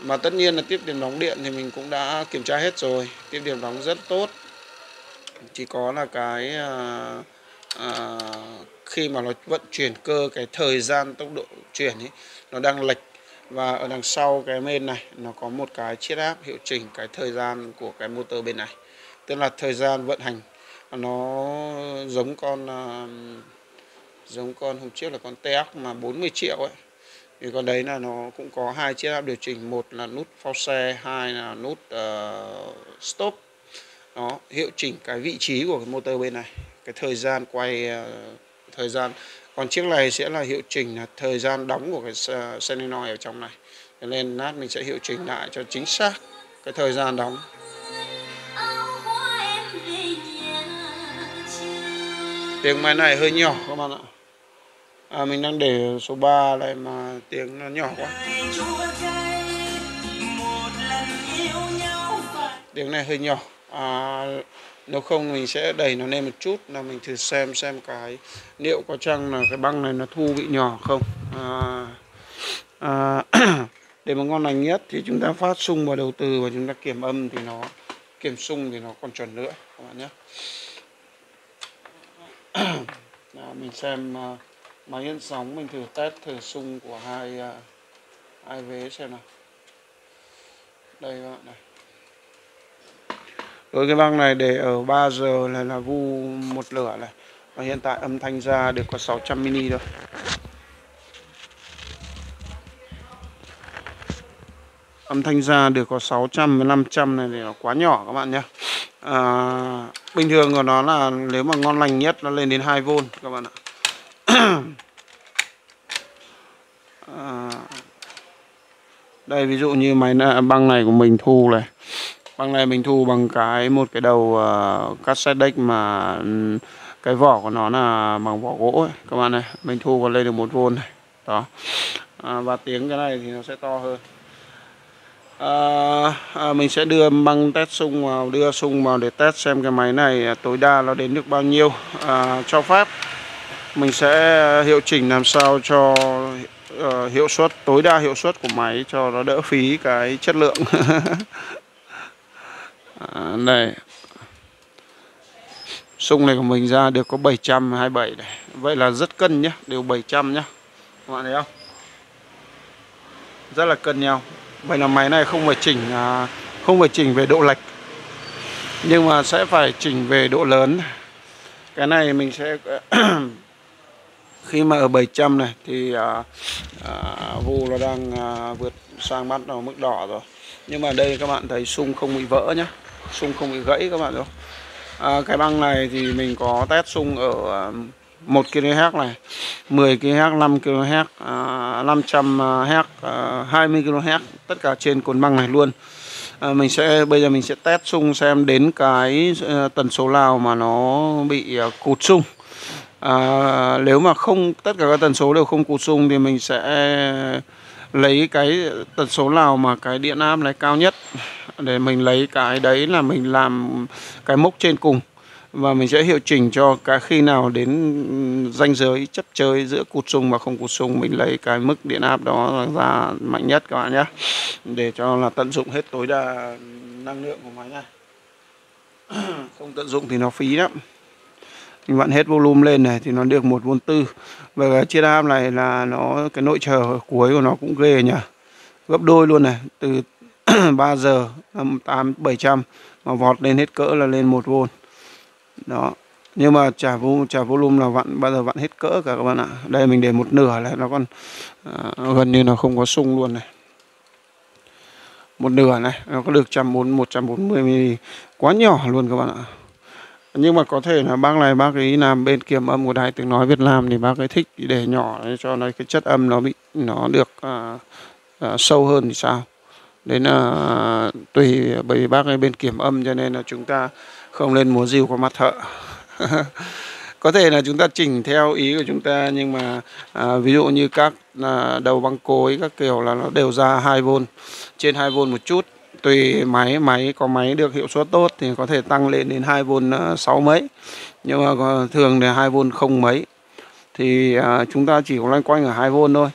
Mà tất nhiên là tiếp điểm đóng điện thì mình cũng đã kiểm tra hết rồi. Tiếp điểm đóng rất tốt. Chỉ có là cái à, à, khi mà nó vận chuyển cơ cái thời gian tốc độ chuyển ấy nó đang lệch và ở đằng sau cái main này nó có một cái chiết áp hiệu chỉnh cái thời gian của cái motor bên này. Tức là thời gian vận hành nó giống con à, giống con hôm trước là con TX mà 40 triệu ấy. Thì con đấy là nó cũng có hai chiếc áp điều chỉnh một là nút phao xe hai là nút uh, stop. Nó hiệu chỉnh cái vị trí của cái motor bên này. Cái thời gian quay uh, thời gian còn chiếc này sẽ là hiệu chỉnh là thời gian đóng của cái solenoid ở trong này. Cho nên lát mình sẽ hiệu chỉnh lại cho chính xác cái thời gian đóng. Tiếng máy này hơi nhỏ các bạn ạ. À, mình đang để số 3 này mà tiếng nó nhỏ quá. Tiếng này hơi nhỏ. À, nếu không mình sẽ đẩy nó lên một chút là mình thử xem xem cái liệu có chăng là cái băng này nó thu bị nhỏ không. À, à, để mà ngon lành nhất thì chúng ta phát sung vào đầu từ và chúng ta kiểm âm thì nó kiểm sung thì nó còn chuẩn nữa các bạn nhé. À, mình xem uh, máy yên sóng mình thử test thử sung của hai uh, hai vế xem nào. Đây các bạn này với cái băng này để ở 3 giờ là là vu một lửa này. Và hiện tại âm thanh ra được có 600 mini thôi. Âm thanh ra được có 600 với 500 này thì nó quá nhỏ các bạn nhé. À, bình thường của nó là nếu mà ngon lành nhất nó lên đến 2V các bạn ạ. À, đây ví dụ như máy băng này của mình thu này băng này mình thu bằng cái một cái đầu uh, cassette deck mà ừ, cái vỏ của nó là bằng vỏ gỗ ấy. các bạn này mình thu còn lên được một vôn này. Đó. À, và tiếng cái này thì nó sẽ to hơn. À, à, mình sẽ đưa băng test sung vào đưa sung vào để test xem cái máy này tối đa nó đến được bao nhiêu. À, cho phép mình sẽ hiệu chỉnh làm sao cho uh, hiệu suất tối đa hiệu suất của máy cho nó đỡ phí cái chất lượng. à, này sung này của mình ra được có 727 này. Vậy là rất cân nhé đều 700 nhé. Các bạn thấy không? Rất là cân nhau. Vậy là máy này không phải chỉnh à, không phải chỉnh về độ lệch nhưng mà sẽ phải chỉnh về độ lớn. Cái này mình sẽ khi mà ở 700 này thì à, à, vu nó đang à, vượt sang bắt đầu mức đỏ rồi. Nhưng mà đây các bạn thấy sung không bị vỡ nhá sung không bị gãy các bạn đâu à, cái băng này thì mình có test sung ở à, 1 kHz này 10 kHz 5 kHz à, 500 Hz à, 20 à, kHz tất cả trên cồn băng này luôn. À, mình sẽ bây giờ mình sẽ test sung xem đến cái à, tần số nào mà nó bị cụt sung. À, nếu mà không tất cả các tần số đều không cụt sung thì mình sẽ lấy cái tần số nào mà cái điện áp này cao nhất để mình lấy cái đấy là mình làm cái mốc trên cùng. Và mình sẽ hiệu chỉnh cho cái khi nào đến ranh giới chấp chơi giữa cụt sung và không cụt sung, mình lấy cái mức điện áp đó ra mạnh nhất các bạn nhé. Để cho là tận dụng hết tối đa năng lượng của máy này không tận dụng thì nó phí lắm mình vặn hết volume lên này thì nó được một vôn tư. Và chia chiếc này là nó cái nội trở cuối của nó cũng ghê nhỉ. Gấp đôi luôn này từ 3 giờ 8 700 mà vọt lên hết cỡ là lên một vôn. Đó. Nhưng mà trả volume trả volume là vặn bao giờ vặn hết cỡ cả các bạn ạ. Đây mình để một nửa này nó còn à, gần như nó không có sung luôn này. Một nửa này nó có được 140 140 mm quá nhỏ luôn các bạn ạ nhưng mà có thể là bác này bác ấy làm bên kiềm âm của đài tiếng nói Việt Nam thì bác ấy thích để nhỏ để cho nó cái chất âm nó bị nó được à, à, sâu hơn thì sao? Đấy là tùy bởi vì bác ấy bên kiểm âm cho nên là chúng ta không lên múa rìu qua mặt thợ. Có thể là chúng ta chỉnh theo ý của chúng ta nhưng mà à, ví dụ như các à, đầu băng cối các kiểu là nó đều ra 2V trên 2V một chút tùy máy máy có máy được hiệu suất tốt thì có thể tăng lên đến 2V 6 ờ, mấy. Nhưng mà thường là 2V không mấy. Thì à, chúng ta chỉ có loanh quanh ở 2V thôi.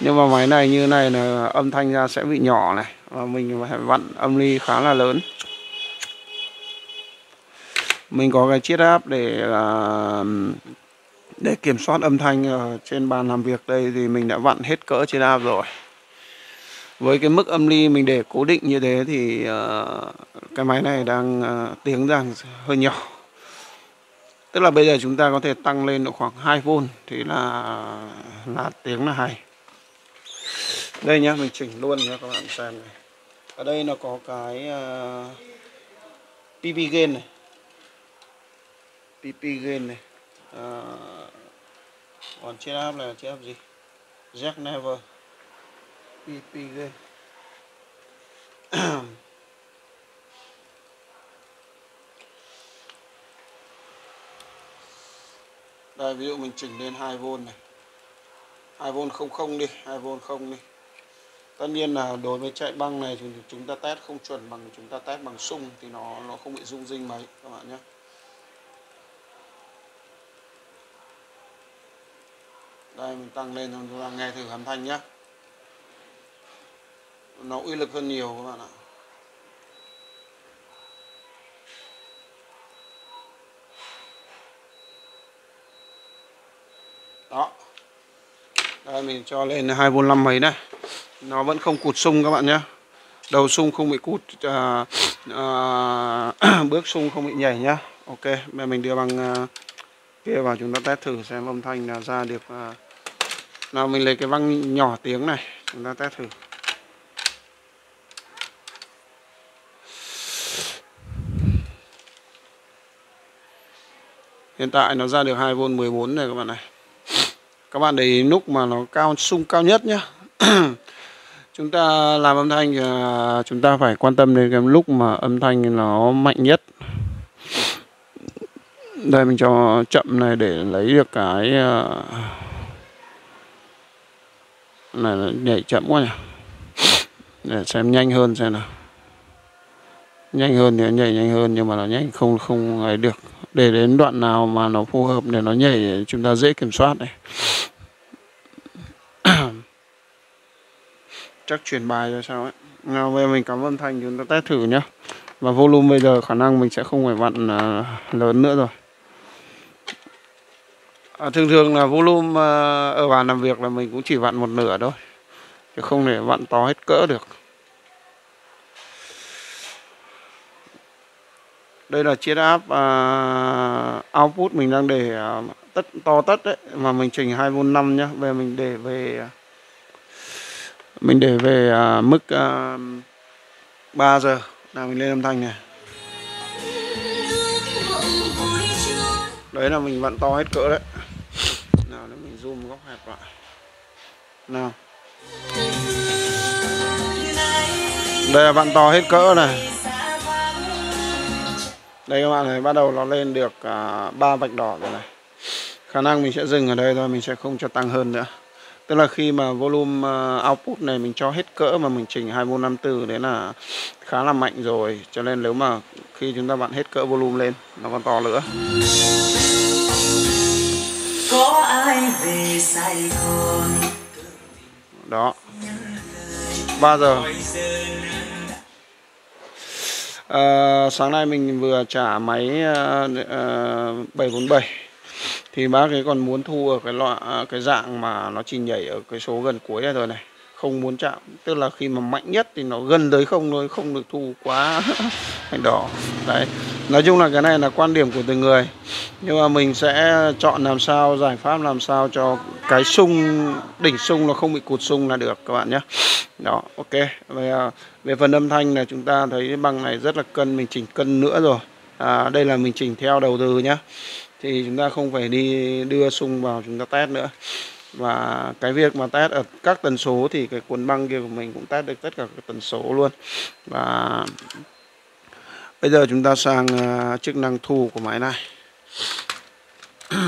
Nhưng mà máy này như này là âm thanh ra sẽ bị nhỏ này, và mình phải vặn âm ly khá là lớn. Mình có cái chiết áp để à, để kiểm soát âm thanh ở trên bàn làm việc đây thì mình đã vặn hết cỡ chiết áp rồi với cái mức âm ly mình để cố định như thế thì uh, cái máy này đang uh, tiếng đang hơi nhỏ. Tức là bây giờ chúng ta có thể tăng lên độ khoảng 2V thì là là tiếng là hay. Đây nhá mình chỉnh luôn nhá các bạn xem này. Ở đây nó có cái ờ, uh, PP gain này. PP gain này. Uh, còn trên áp là trên áp gì? Jack Never. PP gain đây, ví dụ mình chỉnh lên 2V này. 2V 00 đi 2V 0 đi. Tất nhiên là đối với chạy băng này thì chúng ta test không chuẩn bằng, chúng ta test bằng sung thì nó nó không bị rung rinh mấy, các bạn nhé. Đây, mình tăng lên cho chúng ta nghe thử âm thanh nhé nó uy lực hơn nhiều các bạn ạ. Đó. Đây mình cho lên 245 mấy này nó vẫn không cụt sung các bạn nhé. Đầu sung không bị cụt à, à, bước sung không bị nhảy nhá. Ok bây mình đưa bằng à, kia vào chúng ta test thử xem âm thanh là ra được à, nào mình lấy cái văng nhỏ tiếng này chúng ta test thử. Hiện tại nó ra được 2V 14 này các bạn này. Các bạn để ý nút mà nó cao, sung cao nhất nhá. Chúng ta làm âm thanh thì chúng ta phải quan tâm đến cái lúc mà âm thanh nó mạnh nhất. Đây, mình cho chậm này để lấy được cái à, này nhảy chậm quá nhỉ. Để xem nhanh hơn xem nào. Nhanh hơn thì nhảy nhanh hơn nhưng mà nó nhanh không không ấy được để đến đoạn nào mà nó phù hợp để nó nhảy chúng ta dễ kiểm soát này. Chắc chuyển bài rồi sao ấy. Nào về mình cảm ơn thanh chúng ta test thử nhá. Và volume bây giờ khả năng mình sẽ không phải vặn uh, lớn nữa rồi. À, thường thường là volume uh, ở bàn làm việc là mình cũng chỉ vặn một nửa thôi. Chứ không thể vặn to hết cỡ được. Đây là chiếc áp uh, à, output mình đang để uh, tất to tất đấy mà mình chỉnh 2V5 nhá. Về mình để về à, mình để về uh, mức uh, 3 giờ. Nào mình lên âm thanh này. Đấy là mình vặn to hết cỡ đấy. Nào để mình zoom góc hẹp lại. Nào. Đây là vặn to hết cỡ này đây các bạn này bắt đầu nó lên được à, ba vạch đỏ rồi này. Khả năng mình sẽ dừng ở đây thôi mình sẽ không cho tăng hơn nữa. Tức là khi mà volume ờ, output này mình cho hết cỡ mà mình chỉnh 2454 đấy là khá là mạnh rồi. Cho nên nếu mà khi chúng ta vặn hết cỡ volume lên nó còn to nữa. Có ai về Sài Gòn đó. 3 giờ à, sáng nay mình vừa trả máy uh, uh, 747 thì bác ấy còn muốn thu ở cái loại ờ, cái dạng mà nó chỉ nhảy ở cái số gần cuối này rồi này không muốn chạm. Tức là khi mà mạnh nhất thì nó gần tới không thôi không được thu quá hành đỏ. Đấy. Nói chung là cái này là quan điểm của từng người. Nhưng mà mình sẽ chọn làm sao giải pháp làm sao cho cái sung đỉnh sung nó không bị cụt sung là được các bạn nhé. Đó ok. Về, à, về phần âm thanh là chúng ta thấy băng này rất là cân mình chỉnh cân nữa rồi. À, đây là mình chỉnh theo đầu từ nhá thì chúng ta không phải đi đưa sung vào chúng ta test nữa và cái việc mà test ở các tần số thì cái cuốn băng kia của mình cũng test được tất cả các tần số luôn. Và bây giờ chúng ta sang ờ, chức năng thu của máy này.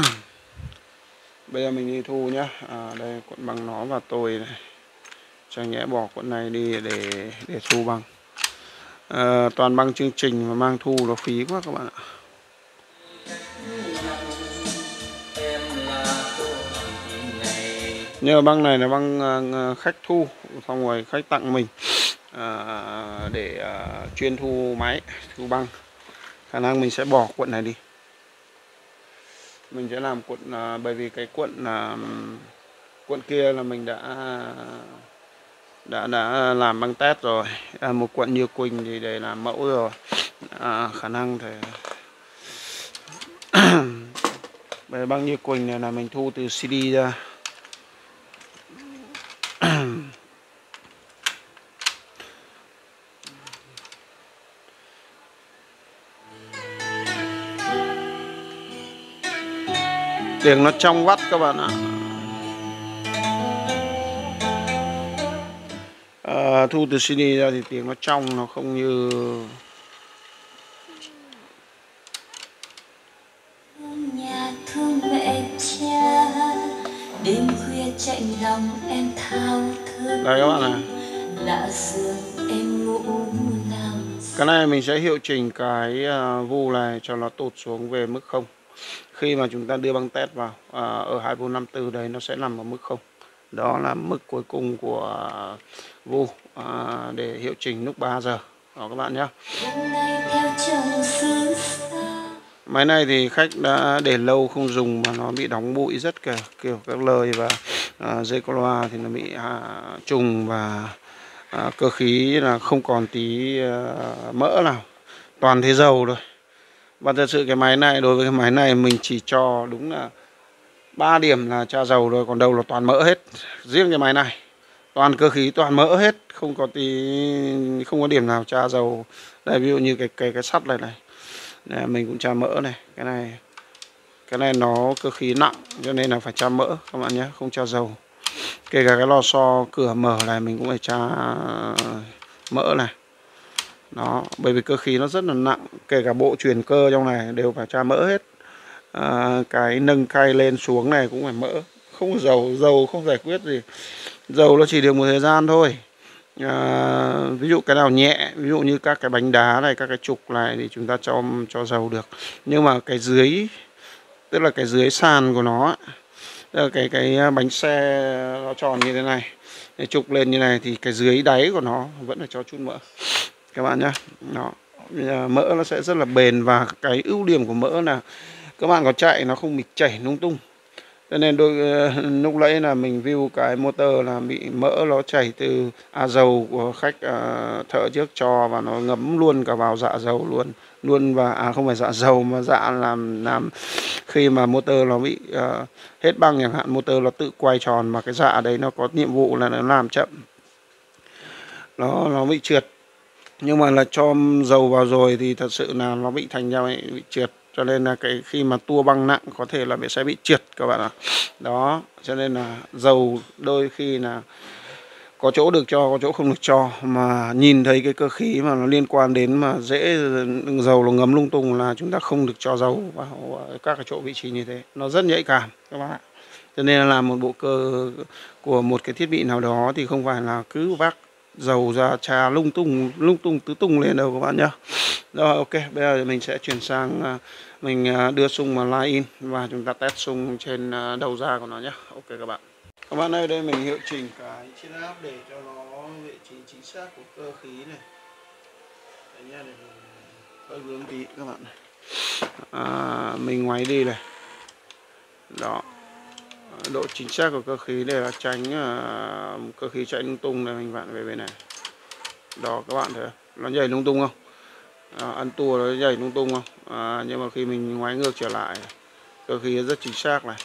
Bây giờ mình đi thu nhá. À, đây cuộn băng nó và tôi này. Chẳng nhẽ bỏ cuộn này đi để để thu băng. À, toàn băng chương trình mà mang thu nó phí quá các bạn ạ. Như băng này là băng à, khách thu xong rồi khách tặng mình à, để à, chuyên thu máy thu băng. Khả năng mình sẽ bỏ cuộn này đi. Mình sẽ làm cuộn à, bởi vì cái cuộn à, cuộn kia là mình đã đã đã làm băng test rồi. À, một cuộn như quỳnh thì để làm mẫu rồi. À, khả năng thì bởi băng như quỳnh này là mình thu từ CD ra. Tiếng nó trong vắt các bạn ạ. À, thu từ CD ra thì tiếng nó trong nó không như nhà thương mẹ cha đêm khuya chạy lòng em thao thức. Đây các bạn này em ngủ cái này mình sẽ hiệu chỉnh cái uh, vu này cho nó tụt xuống về mức không khi mà chúng ta đưa băng test vào à, ở 2454 đấy nó sẽ nằm ở mức không. Đó là mức cuối cùng của vu à, để hiệu chỉnh lúc 3 giờ. Đó các bạn nhé. Máy này thì khách đã để lâu không dùng mà nó bị đóng bụi rất kiểu kiểu các lời và à, dây co loa thì nó bị à, trùng và à, cơ khí là không còn tí à, mỡ nào. Toàn thế dầu thôi và thật sự cái máy này đối với cái máy này mình chỉ cho đúng là ba điểm là tra dầu rồi còn đâu là toàn mỡ hết. Riêng cái máy này toàn cơ khí toàn mỡ hết. Không có tí không có điểm nào tra dầu. Đây ví dụ như cái cái cái sắt này này. Đây, mình cũng tra mỡ này. Cái này cái này nó cơ khí nặng cho nên là phải tra mỡ các bạn nhé không tra dầu. Kể cả cái lò xo cửa mở này mình cũng phải tra mỡ này đó bởi vì cơ khí nó rất là nặng kể cả bộ truyền cơ trong này đều phải tra mỡ hết. À, cái nâng khay lên xuống này cũng phải mỡ không có dầu dầu không giải quyết gì. Dầu nó chỉ được một thời gian thôi. À, ví dụ cái nào nhẹ ví dụ như các cái bánh đá này các cái trục này thì chúng ta cho cho dầu được. Nhưng mà cái dưới tức là cái dưới sàn của nó tức là cái cái bánh xe nó tròn như thế này để trục lên như này thì cái dưới đáy của nó vẫn phải cho chút mỡ các bạn nhé nó mỡ nó sẽ rất là bền và cái ưu điểm của mỡ là các bạn có chạy nó không bị chảy lung tung. Cho nên đôi ờ, lúc nãy là mình view cái motor là bị mỡ nó chảy từ à, dầu của khách à, thợ trước cho và nó ngấm luôn cả vào dạ dầu luôn. Luôn và à không phải dạ dầu mà dạ làm làm khi mà motor nó bị à, hết băng chẳng hạn motor nó tự quay tròn mà cái dạ đấy nó có nhiệm vụ là nó làm chậm. Nó nó bị trượt nhưng mà là cho dầu vào rồi thì thật sự là nó bị thành ra bị trượt. Cho nên là cái khi mà tua băng nặng, có thể là bị, sẽ bị trượt các bạn ạ. Đó, cho nên là dầu đôi khi là có chỗ được cho, có chỗ không được cho. Mà nhìn thấy cái cơ khí mà nó liên quan đến mà dễ, dầu nó ngấm lung tung là chúng ta không được cho dầu vào các cái chỗ vị trí như thế. Nó rất nhạy cảm, các bạn ạ. Cho nên là làm một bộ cơ của một cái thiết bị nào đó thì không phải là cứ vác dầu ra trà lung tung lung tung tứ tung lên đâu các bạn nhá. Rồi ok bây giờ mình sẽ chuyển sang à, mình à, đưa sung vào line in và chúng ta test sung trên à, đầu ra của nó nhá. Ok các bạn. Các bạn ơi đây mình hiệu chỉnh cái chiếc áp để cho nó vị trí chính xác của cơ khí này. Đấy nha để mình hơi hướng tí các bạn à, mình ngoáy đi này. Đó độ chính xác của cơ khí để là tránh uh, cơ khí chạy lung tung này mình vặn về bên này. Đó các bạn thấy nó nhảy lung tung không? À, ăn tua nó nhảy lung tung không? À, nhưng mà khi mình ngoái ngược trở lại cơ khí rất chính xác này.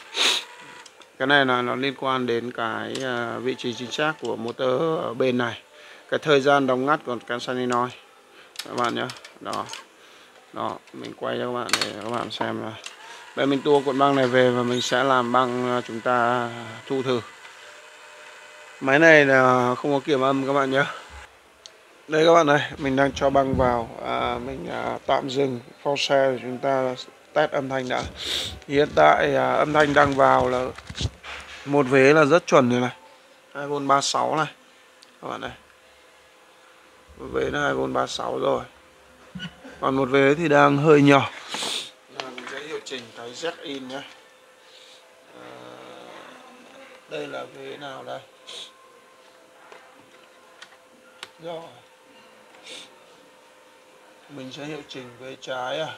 Cái này là nó liên quan đến cái uh, vị trí chính xác của motor ở bên này. Cái thời gian đóng ngắt của can solenoid các bạn nhé đó. Đó mình quay cho các bạn để các bạn xem là Bây mình tua cuộn băng này về và mình sẽ làm băng ờ, chúng ta thu thử. Máy này là không có kiểm âm các bạn nhé. Đây các bạn này, mình đang cho băng vào. À, Mình à, tạm dừng phao xe để chúng ta test âm thanh đã. Hiện tại à, âm thanh đang vào là Một vế là rất chuẩn rồi này. 2V36 này. Các bạn này. Một vế là 2V36 rồi. Còn một vế thì đang hơi nhỏ chỉnh cái jack in nhé. À, đây là vế nào đây? Rồi mình sẽ hiệu chỉnh vế trái à?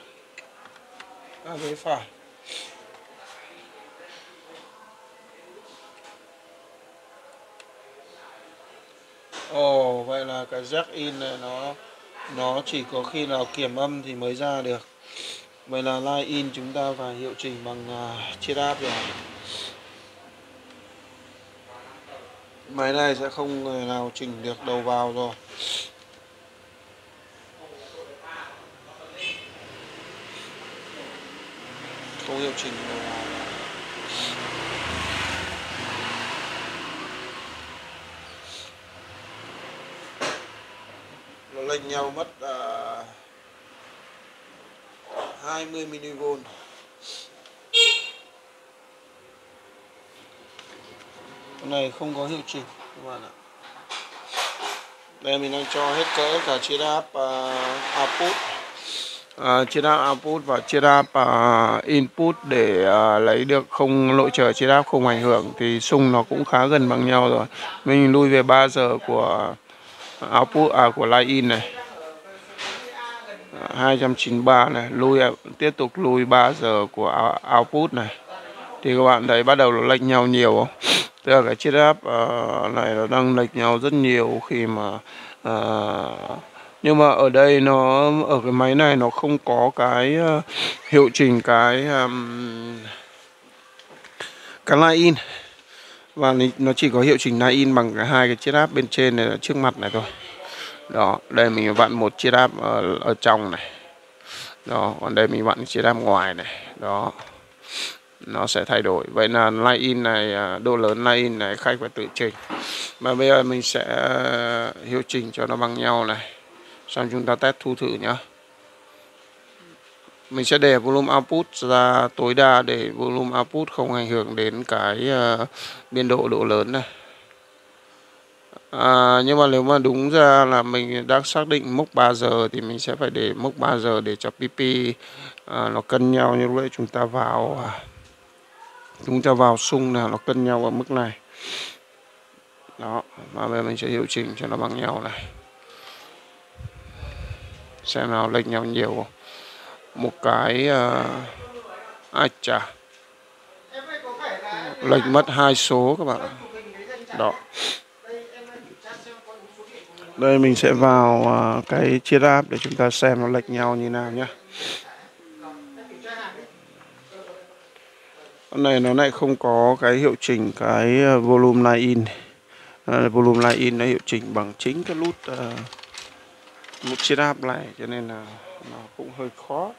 À vế phải. Ồ, oh, vậy là cái jack in này nó nó chỉ có khi nào kiểm âm thì mới ra được. Vậy là line in chúng ta phải hiệu chỉnh bằng uh, áp rồi. Máy này sẽ không thể nào chỉnh được đầu vào rồi. Không hiệu chỉnh đầu vào. Nó lệch nhau mất uh, 20 mV cái này không có hiệu chỉnh. Các bạn ạ. Đây mình đang cho hết cỡ cả chia áp uh, output. Uh, chia áp output và chia áp uh, input để uh, lấy được không lỗi trở chia áp không ảnh hưởng thì sung nó cũng khá gần bằng nhau rồi. Mình lui về 3 giờ của output à, của line in này 293 này lui tiếp tục lui 3 giờ của output này. Thì các bạn thấy bắt đầu nó lệch nhau nhiều không? Tức là cái chiết áp uh, ờ, này nó đang lệch nhau rất nhiều khi mà uh, nhưng mà ở đây nó ở cái máy này nó không có cái uh, hiệu chỉnh cái um, cái line in. Và nó chỉ có hiệu chỉnh line in bằng cái hai cái chiết áp bên trên này trước mặt này thôi đó đây mình vặn một chiếc đáp ở, ở trong này. Đó còn đây mình vặn chiếc đáp ngoài này. Đó nó sẽ thay đổi. Vậy là line in này à, độ lớn line in này khách phải tự chỉnh mà bây giờ mình sẽ à, hiệu chỉnh cho nó bằng nhau này. Xong chúng ta test thu thử nhá. Mình sẽ để volume output ra tối đa để volume output không ảnh hưởng đến cái uh, biên độ độ lớn này. À, nhưng mà nếu mà đúng ra là mình đang xác định mốc 3 giờ thì mình sẽ phải để mốc 3 giờ để cho PP à, nó cân nhau như vậy chúng ta vào à, chúng ta vào sung là nó cân nhau ở mức này. Đó và bây giờ mình sẽ hiệu chỉnh cho nó bằng nhau này. Xem nào lệch nhau nhiều không? Một cái uh, ai chà. Lệch mất hai số các bạn đó đây mình sẽ vào uh, cái chia áp để chúng ta xem nó lệch nhau như nào nhé con này nó lại không có cái hiệu chỉnh cái à, volume line in. Uh, volume line in nó hiệu chỉnh bằng chính cái nút uh, nút chia áp này cho nên là nó cũng hơi khó.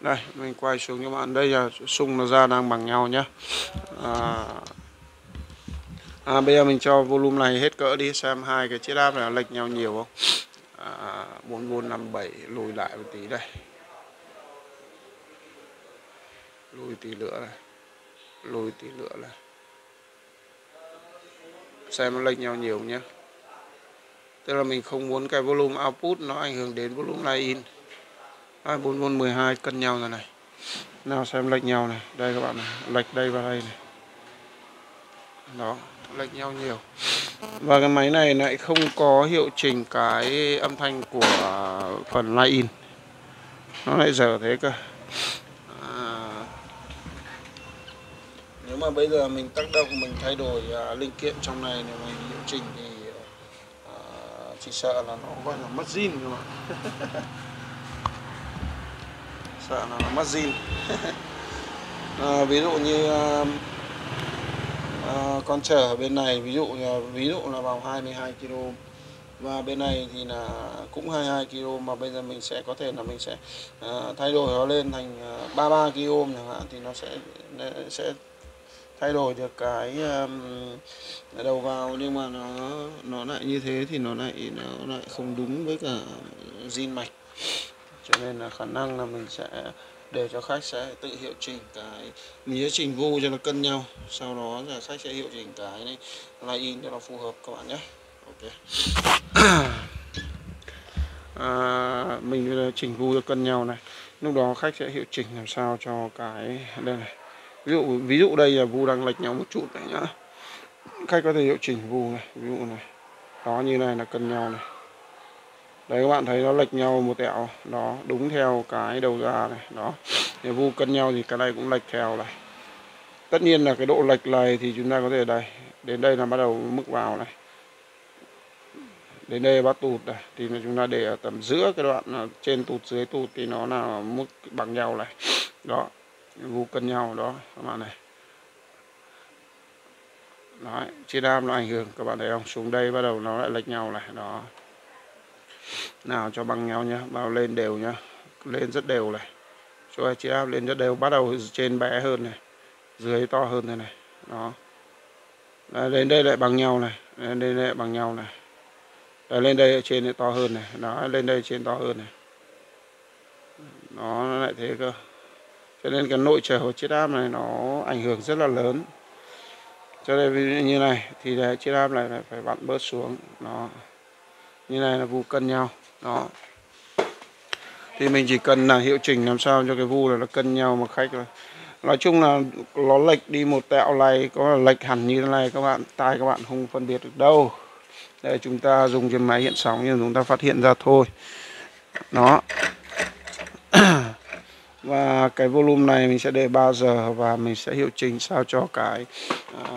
Đây mình quay xuống cho bạn. Đây là sung nó ra đang bằng nhau nhé à, à, bây giờ mình cho volume này hết cỡ đi xem hai cái chiếc áp này lệch nhau nhiều không? À, 4457 lùi lại một tí đây. Lùi tí nữa này. Lùi tí nữa này. Xem nó lệch nhau nhiều nhé tức là mình không muốn cái volume output nó ảnh hưởng đến volume line in. Mười 4412 cân nhau rồi này. Nào xem lệch nhau này. Đây các bạn này lệch đây và đây này. Đó lệch nhau nhiều. Và cái máy này lại không có hiệu chỉnh cái âm thanh của phần line in nó lại dở thế cơ. À, nếu mà bây giờ mình tác động mình thay đổi uh, linh kiện trong này nếu mình hiệu chỉnh thì uh, chỉ sợ là nó gọi là mất zin các bạn sợ là nó mất zin. À, ví dụ như uh, à, con ở bên này ví dụ ví dụ là vào 22 kg và bên này thì là cũng 22 kg mà bây giờ mình sẽ có thể là mình sẽ uh, thay đổi nó lên thành ờ, 33 kg chẳng hạn thì nó sẽ sẽ thay đổi được cái um, đầu vào. Nhưng mà nó nó lại như thế thì nó lại nó lại không đúng với cả zin mạch. Cho nên là khả năng là mình sẽ để cho khách sẽ tự hiệu chỉnh cái mình sẽ chỉnh vu cho nó cân nhau. Sau đó là khách sẽ hiệu chỉnh cái này line in cho nó phù hợp các bạn nhé. Ok. À, mình chỉnh vu cho cân nhau này. Lúc đó khách sẽ hiệu chỉnh làm sao cho cái đây này. Ví dụ ví dụ đây là vu đang lệch nhau một chút này nhá. Khách có thể hiệu chỉnh vu này ví dụ này. Đó như này là cân nhau này đấy các bạn thấy nó lệch nhau một tẹo. Đó đúng theo cái đầu ra này đó nếu vu cân nhau thì cái này cũng lệch theo này. Tất nhiên là cái độ lệch này thì chúng ta có thể đây đến đây là bắt đầu mức vào này. Đến đây bắt tụt này thì chúng ta để ở tầm giữa cái đoạn à, trên tụt dưới tụt thì nó là mức bằng nhau này. Đó vu cân nhau đó các bạn này. Đấy, chia đam nó ảnh hưởng các bạn thấy không? Xuống đây bắt đầu nó lại lệch nhau này đó nào cho bằng nhau nhá bao lên đều nhá. Lên rất đều này. Cho chia áp lên rất đều bắt đầu trên bé hơn này dưới to hơn thế này. Đó. Đấy, lên đây lại bằng nhau này lên đây lại bằng nhau này. Đấy, lên đây trên lại to hơn này. Đó lên đây trên to hơn này. Nó lại thế cơ. Cho nên cái nội trở của chiếc áp này nó ảnh hưởng rất là lớn. Cho nên như này thì chiếc áp này phải vặn bớt xuống. Nó như này là vu cân nhau. Đó. Thì mình chỉ cần là hiệu chỉnh làm sao cho cái vu là nó cân nhau mà khách rồi nói chung là nó lệch đi một tẹo này có là lệch hẳn như thế này các bạn tai các bạn không phân biệt được đâu. Đây chúng ta dùng trên máy hiện sóng nhưng chúng ta phát hiện ra thôi. Nó và cái volume này mình sẽ để 3 giờ và mình sẽ hiệu chỉnh sao cho cái à,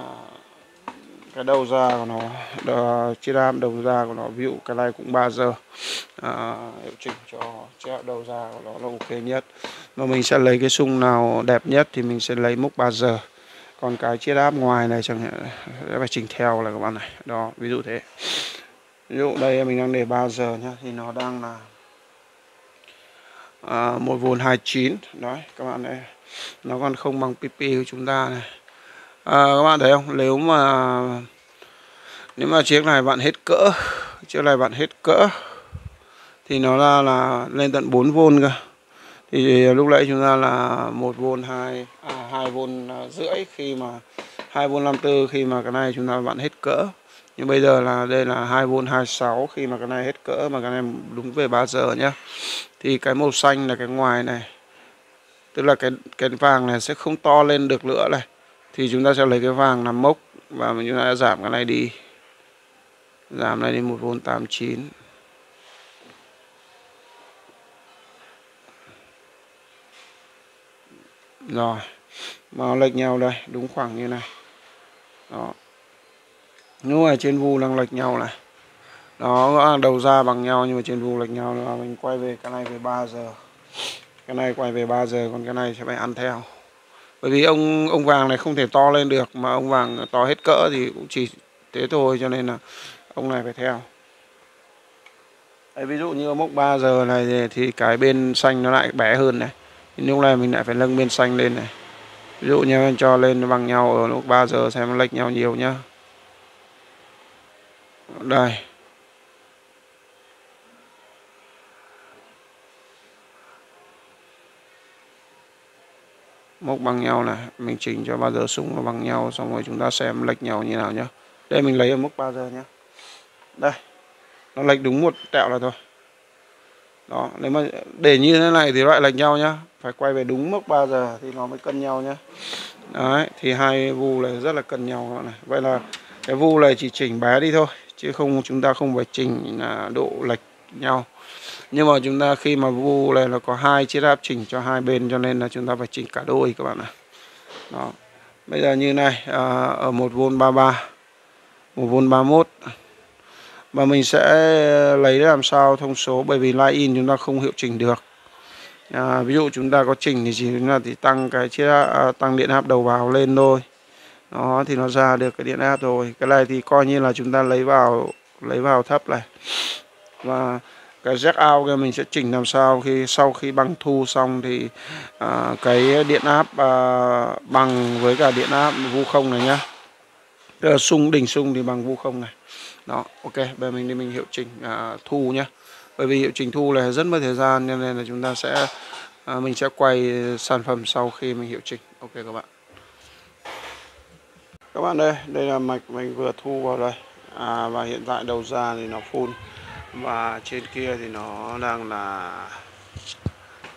cái đầu ra của nó đờ, chia đam đầu ra của nó ví dụ cái này cũng 3 giờ. À, hiệu chỉnh cho chia đầu ra của nó là ok nhất. Mà mình sẽ lấy cái sung nào đẹp nhất thì mình sẽ lấy mốc 3 giờ. Còn cái chia đáp ngoài này chẳng hạn phải chỉnh theo là các bạn này. Đó ví dụ thế. Ví dụ đây mình đang để 3 giờ nhá thì nó đang là à, một vốn 29 đấy các bạn này. Nó còn không bằng pp của chúng ta này à, các bạn thấy không? Nếu mà nếu mà chiếc này bạn hết cỡ chiếc này bạn hết cỡ thì nó là là lên tận 4V cơ. Thì lúc nãy chúng ta là một v hai à, hai v à, rưỡi khi mà hai v 54 khi mà cái này chúng ta bạn hết cỡ. Nhưng bây giờ là đây là hai v 26 khi mà cái này hết cỡ mà cái này đúng về 3 giờ nhá. Thì cái màu xanh là cái ngoài này. Tức là cái cái vàng này sẽ không to lên được nữa này thì chúng ta sẽ lấy cái vàng làm mốc và chúng ta giảm cái này đi. Giảm này đi một v 89 rồi, mà lệch nhau đây, đúng khoảng như này. Đó. Nếu mà trên vu đang lệch nhau này. Đó đầu ra bằng nhau nhưng mà trên vu lệch nhau là mình quay về cái này về 3 giờ. Cái này quay về 3 giờ, còn cái này sẽ phải ăn theo bởi vì ông ông vàng này không thể to lên được mà ông vàng to hết cỡ thì cũng chỉ thế thôi cho nên là ông này phải theo. Đấy, ví dụ như ở mốc 3 giờ này thì cái bên xanh nó lại bé hơn này. Lúc này mình lại phải nâng bên xanh lên này. Ví dụ như cho lên bằng nhau ở lúc 3 giờ xem lệch nhau nhiều nhá. Đây. Mốc bằng nhau này mình chỉnh cho ba giờ súng nó bằng nhau, xong rồi chúng ta xem lệch nhau như nào nhá. Đây, mình lấy ở mốc 3 giờ nhá. Đây, nó lệch đúng một tẹo là thôi. Đó, nếu mà để như thế này thì loại lệch nhau nhá. Phải quay về đúng mốc 3 giờ thì nó mới cân nhau nhá. Đấy, thì hai vu này rất là cân nhau này. Vậy là cái vu này chỉ chỉnh bé đi thôi, chứ không, chúng ta không phải chỉnh là độ lệch nhau nhưng mà chúng ta khi mà vu này nó có hai chiếc áp chỉnh cho hai bên cho nên là chúng ta phải chỉnh cả đôi các bạn ạ. Đó. Bây giờ như này à, ở một vôn 33 một vôn 31 mà mình sẽ lấy làm sao thông số bởi vì line in chúng ta không hiệu chỉnh được. À, ví dụ chúng ta có chỉnh thì chỉ là thì tăng cái chiếc à, tăng điện áp đầu vào lên thôi. Đó thì nó ra được cái điện áp rồi. Cái này thì coi như là chúng ta lấy vào lấy vào thấp này. Và cái jack out kia mình sẽ chỉnh làm sao khi sau khi băng thu xong thì à, cái điện áp à, bằng với cả điện áp vu không này nhá. Tức là sung đỉnh sung thì bằng vu không này. Đó ok bây mình đi mình hiệu chỉnh à, thu nhé bởi vì hiệu chỉnh thu là rất mất thời gian nên là chúng ta sẽ à, mình sẽ quay sản phẩm sau khi mình hiệu chỉnh. Ok các bạn. Các bạn đây đây là mạch mình vừa thu vào đây. À, và hiện tại đầu ra thì nó full và trên kia thì nó đang là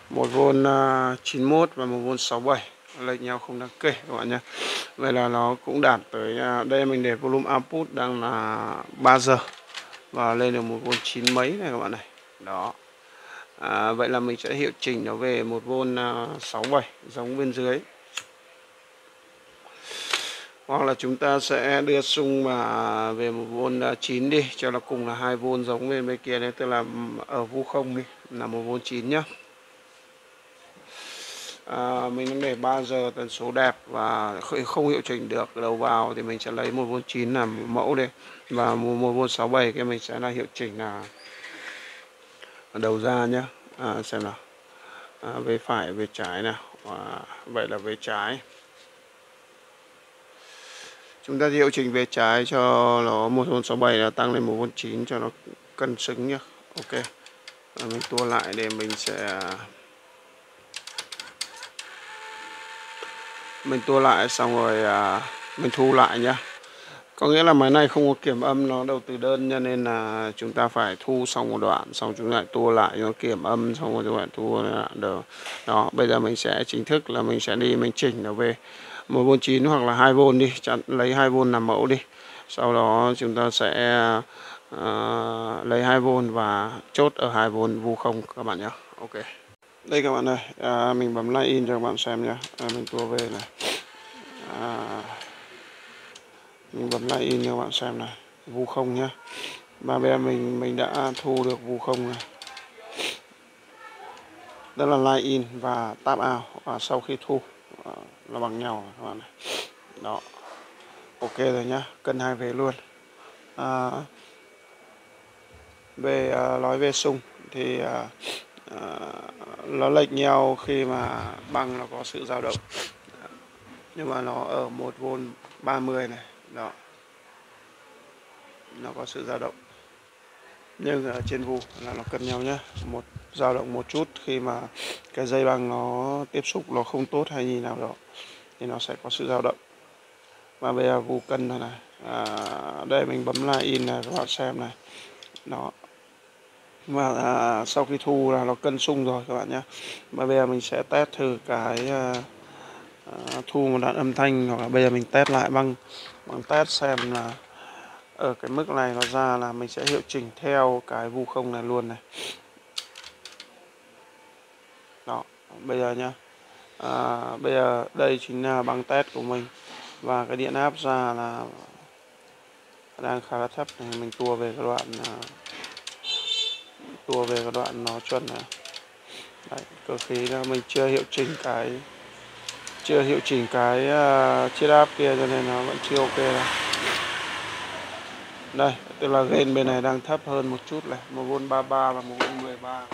một vôn à, 91 và một vôn 67 lệch nhau không đáng kể các bạn nhé. Vậy là nó cũng đạt tới à, đây mình để volume output đang là 3 giờ. Và lên được một vôn chín mấy này các bạn này. Đó. À, vậy là mình sẽ hiệu chỉnh nó về một vôn à, 67 giống bên dưới hoặc là chúng ta sẽ đưa sung mà về một vôn à, 9 đi cho nó cùng là hai vôn giống bên bên kia đấy tức là ở vu không đi là một vôn 9 nhá. À, mình để 3 giờ tần số đẹp và không hiệu chỉnh được đầu vào thì mình sẽ lấy một vôn 9 làm mẫu đây và một, một vôn 67 cái mình sẽ là hiệu chỉnh là đầu ra nhá. À, xem nào. À, về phải về trái nào. À, vậy là về trái chúng ta hiệu chỉnh về trái cho nó 147 là tăng lên 149 cho nó cân xứng nhá. Ok. Và mình tua lại để mình sẽ mình tua lại xong rồi à, mình thu lại nhá có nghĩa là máy này không có kiểm âm nó đầu từ đơn cho nên là chúng ta phải thu xong một đoạn xong chúng lại tua lại nó kiểm âm xong rồi chúng lại tua lại được. Đó bây giờ mình sẽ chính thức là mình sẽ đi mình chỉnh nó về 149 hoặc là 2V đi chặn lấy 2V làm mẫu đi. Sau đó chúng ta sẽ uh, lấy 2V và chốt ở 2V vu không các bạn nhé ok. Đây các bạn ơi à, mình bấm like in cho các bạn xem nhé à, mình tua về này. À, mình bấm lại in cho bạn xem này vu không nhá. Ba bé mình mình đã thu được vu không này đó là line in và tab out và sau khi thu à, là bằng nhau các bạn này. Đó. Ok rồi nhá. Cân hai về luôn. À, về à, nói về sung thì à, à, nó lệch nhau khi mà băng nó có sự dao động. Nhưng mà nó ở một v 30 này đó. Nó có sự dao động. Nhưng ở trên vu là nó cân nhau nhé một dao động một chút khi mà cái dây băng nó tiếp xúc nó không tốt hay gì nào đó thì nó sẽ có sự dao động. Và bây giờ vu cân này, này. À, đây mình bấm lại in này các bạn xem này. Đó. Và à, sau khi thu là nó cân sung rồi các bạn nhé và bây giờ mình sẽ test thử cái à, à, thu một đoạn âm thanh hoặc là bây giờ mình test lại bằng bằng test xem là ở cái mức này nó ra là mình sẽ hiệu chỉnh theo cái vu không này luôn này. Đó bây giờ nhá. À, bây giờ đây chính là bằng test của mình. Và cái điện áp ra là đang khá là thấp này mình tua về cái đoạn à, tua về cái đoạn nó chuẩn này. Đấy, cơ khí là mình chưa hiệu chỉnh cái chưa hiệu chỉnh cái ờ, uh, chiết áp kia cho nên nó vẫn chưa ok đâu. Đây tức là gain bên này đang thấp hơn một chút này một vôn 33 và một vôn 13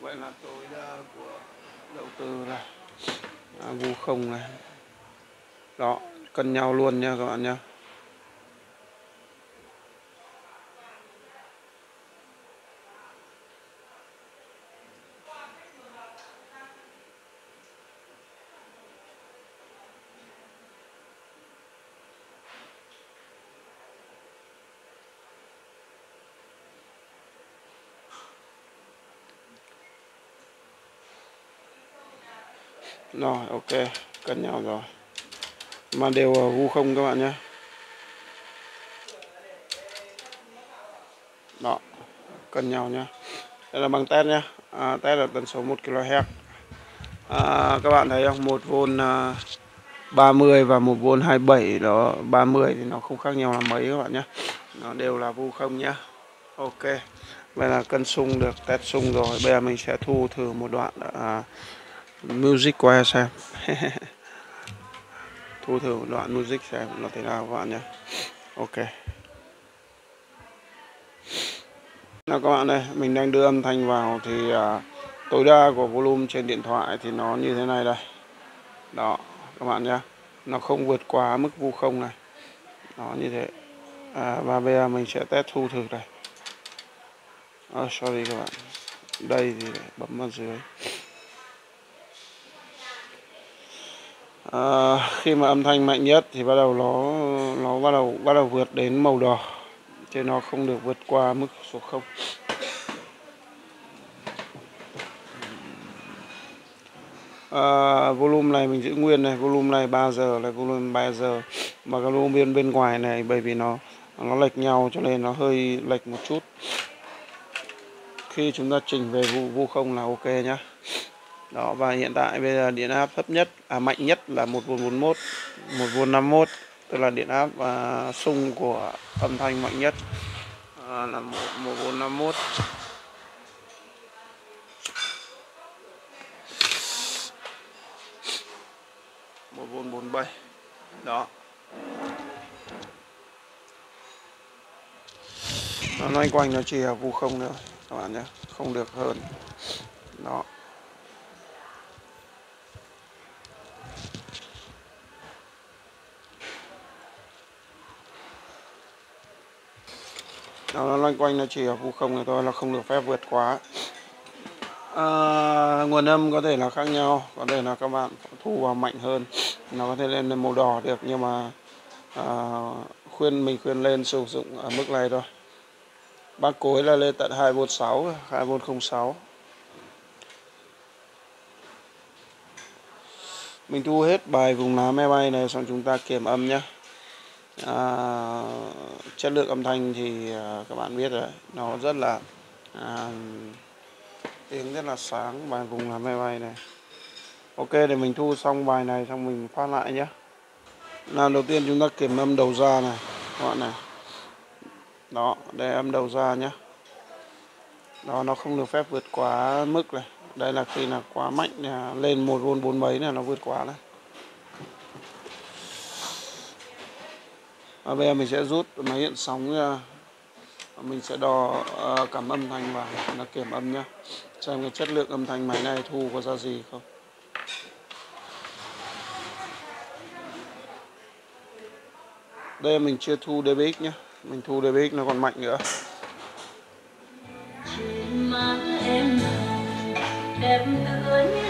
vậy là tối đa của đầu tư này à, vu không này. Đó cân nhau luôn nha các bạn nha rồi ok. Cân nhau rồi. Mà đều vu không các bạn nhé. Đó cân nhau nhé. Đây là bằng test nhé. À, test là tần số 1 kHz à, các bạn thấy không? Một vôn à, 30 và một vôn 27 đó 30 thì nó không khác nhau là mấy các bạn nhé. Nó đều là vu không nhá ok. Vậy là cân sung được test sung rồi. Bây giờ mình sẽ thu thử một đoạn à, music qua xem. Thu thử đoạn music xem nó thế nào các bạn nhé. Ok. Nào các bạn đây mình đang đưa âm thanh vào thì à, tối đa của volume trên điện thoại thì nó như thế này đây. Đó các bạn nhé. Nó không vượt quá mức vu không này. Nó như thế. À, và bây giờ mình sẽ test thu thử đây. Oh, sorry các bạn. Đây thì bấm vào dưới. À, khi mà âm thanh mạnh nhất thì bắt đầu nó nó bắt đầu bắt đầu vượt đến màu đỏ chứ nó không được vượt qua mức số 0 à, volume này mình giữ nguyên này volume này 3 giờ là volume 3 giờ. Mà cái volume bên bên ngoài này bởi vì nó nó lệch nhau cho nên nó hơi lệch một chút. Khi chúng ta chỉnh về vu vu không là ok nhá đó và hiện tại bây giờ điện áp thấp nhất à mạnh nhất là một vôn 41 một vôn 51 tức là điện áp à, sung của âm thanh mạnh nhất à, là một một vôn 51 một vôn 47 đó. Nó loanh quanh nó chỉ ở vu không nữa các bạn nhé không được hơn. Đó. Nó, nó loanh quanh nó chỉ ở vu không này thôi nó không được phép vượt quá. À, nguồn âm có thể là khác nhau có thể là các bạn thu vào mạnh hơn. Nó có thể lên lên màu đỏ được nhưng mà à, khuyên mình khuyên lên sử dụng ở mức này thôi. Bát cối là lên tận 246 2106 mình thu hết bài vùng lá máy bay này xong chúng ta kiểm âm nhé à, chất lượng âm thanh thì à, các bạn biết rồi nó rất là à, tiếng rất là sáng bài vùng là máy bay này. Ok để mình thu xong bài này xong mình phát lại nhé. Làm đầu tiên chúng ta kiểm âm đầu ra này các bạn này. Đó đây âm đầu ra nhé. Đó nó không được phép vượt quá mức này. Đây là khi là quá mạnh à, lên một vôn bốn mấy là nó vượt quá này. Và bây giờ mình sẽ rút máy hiện sóng ra. Mình sẽ đo ờ, cảm âm thanh vào là kiểm âm nhá. Xem cái chất lượng âm thanh máy này thu có ra gì không. Đây mình chưa thu dbx nhá. Mình thu dbx nó còn mạnh nữa. Em đẹp tựa như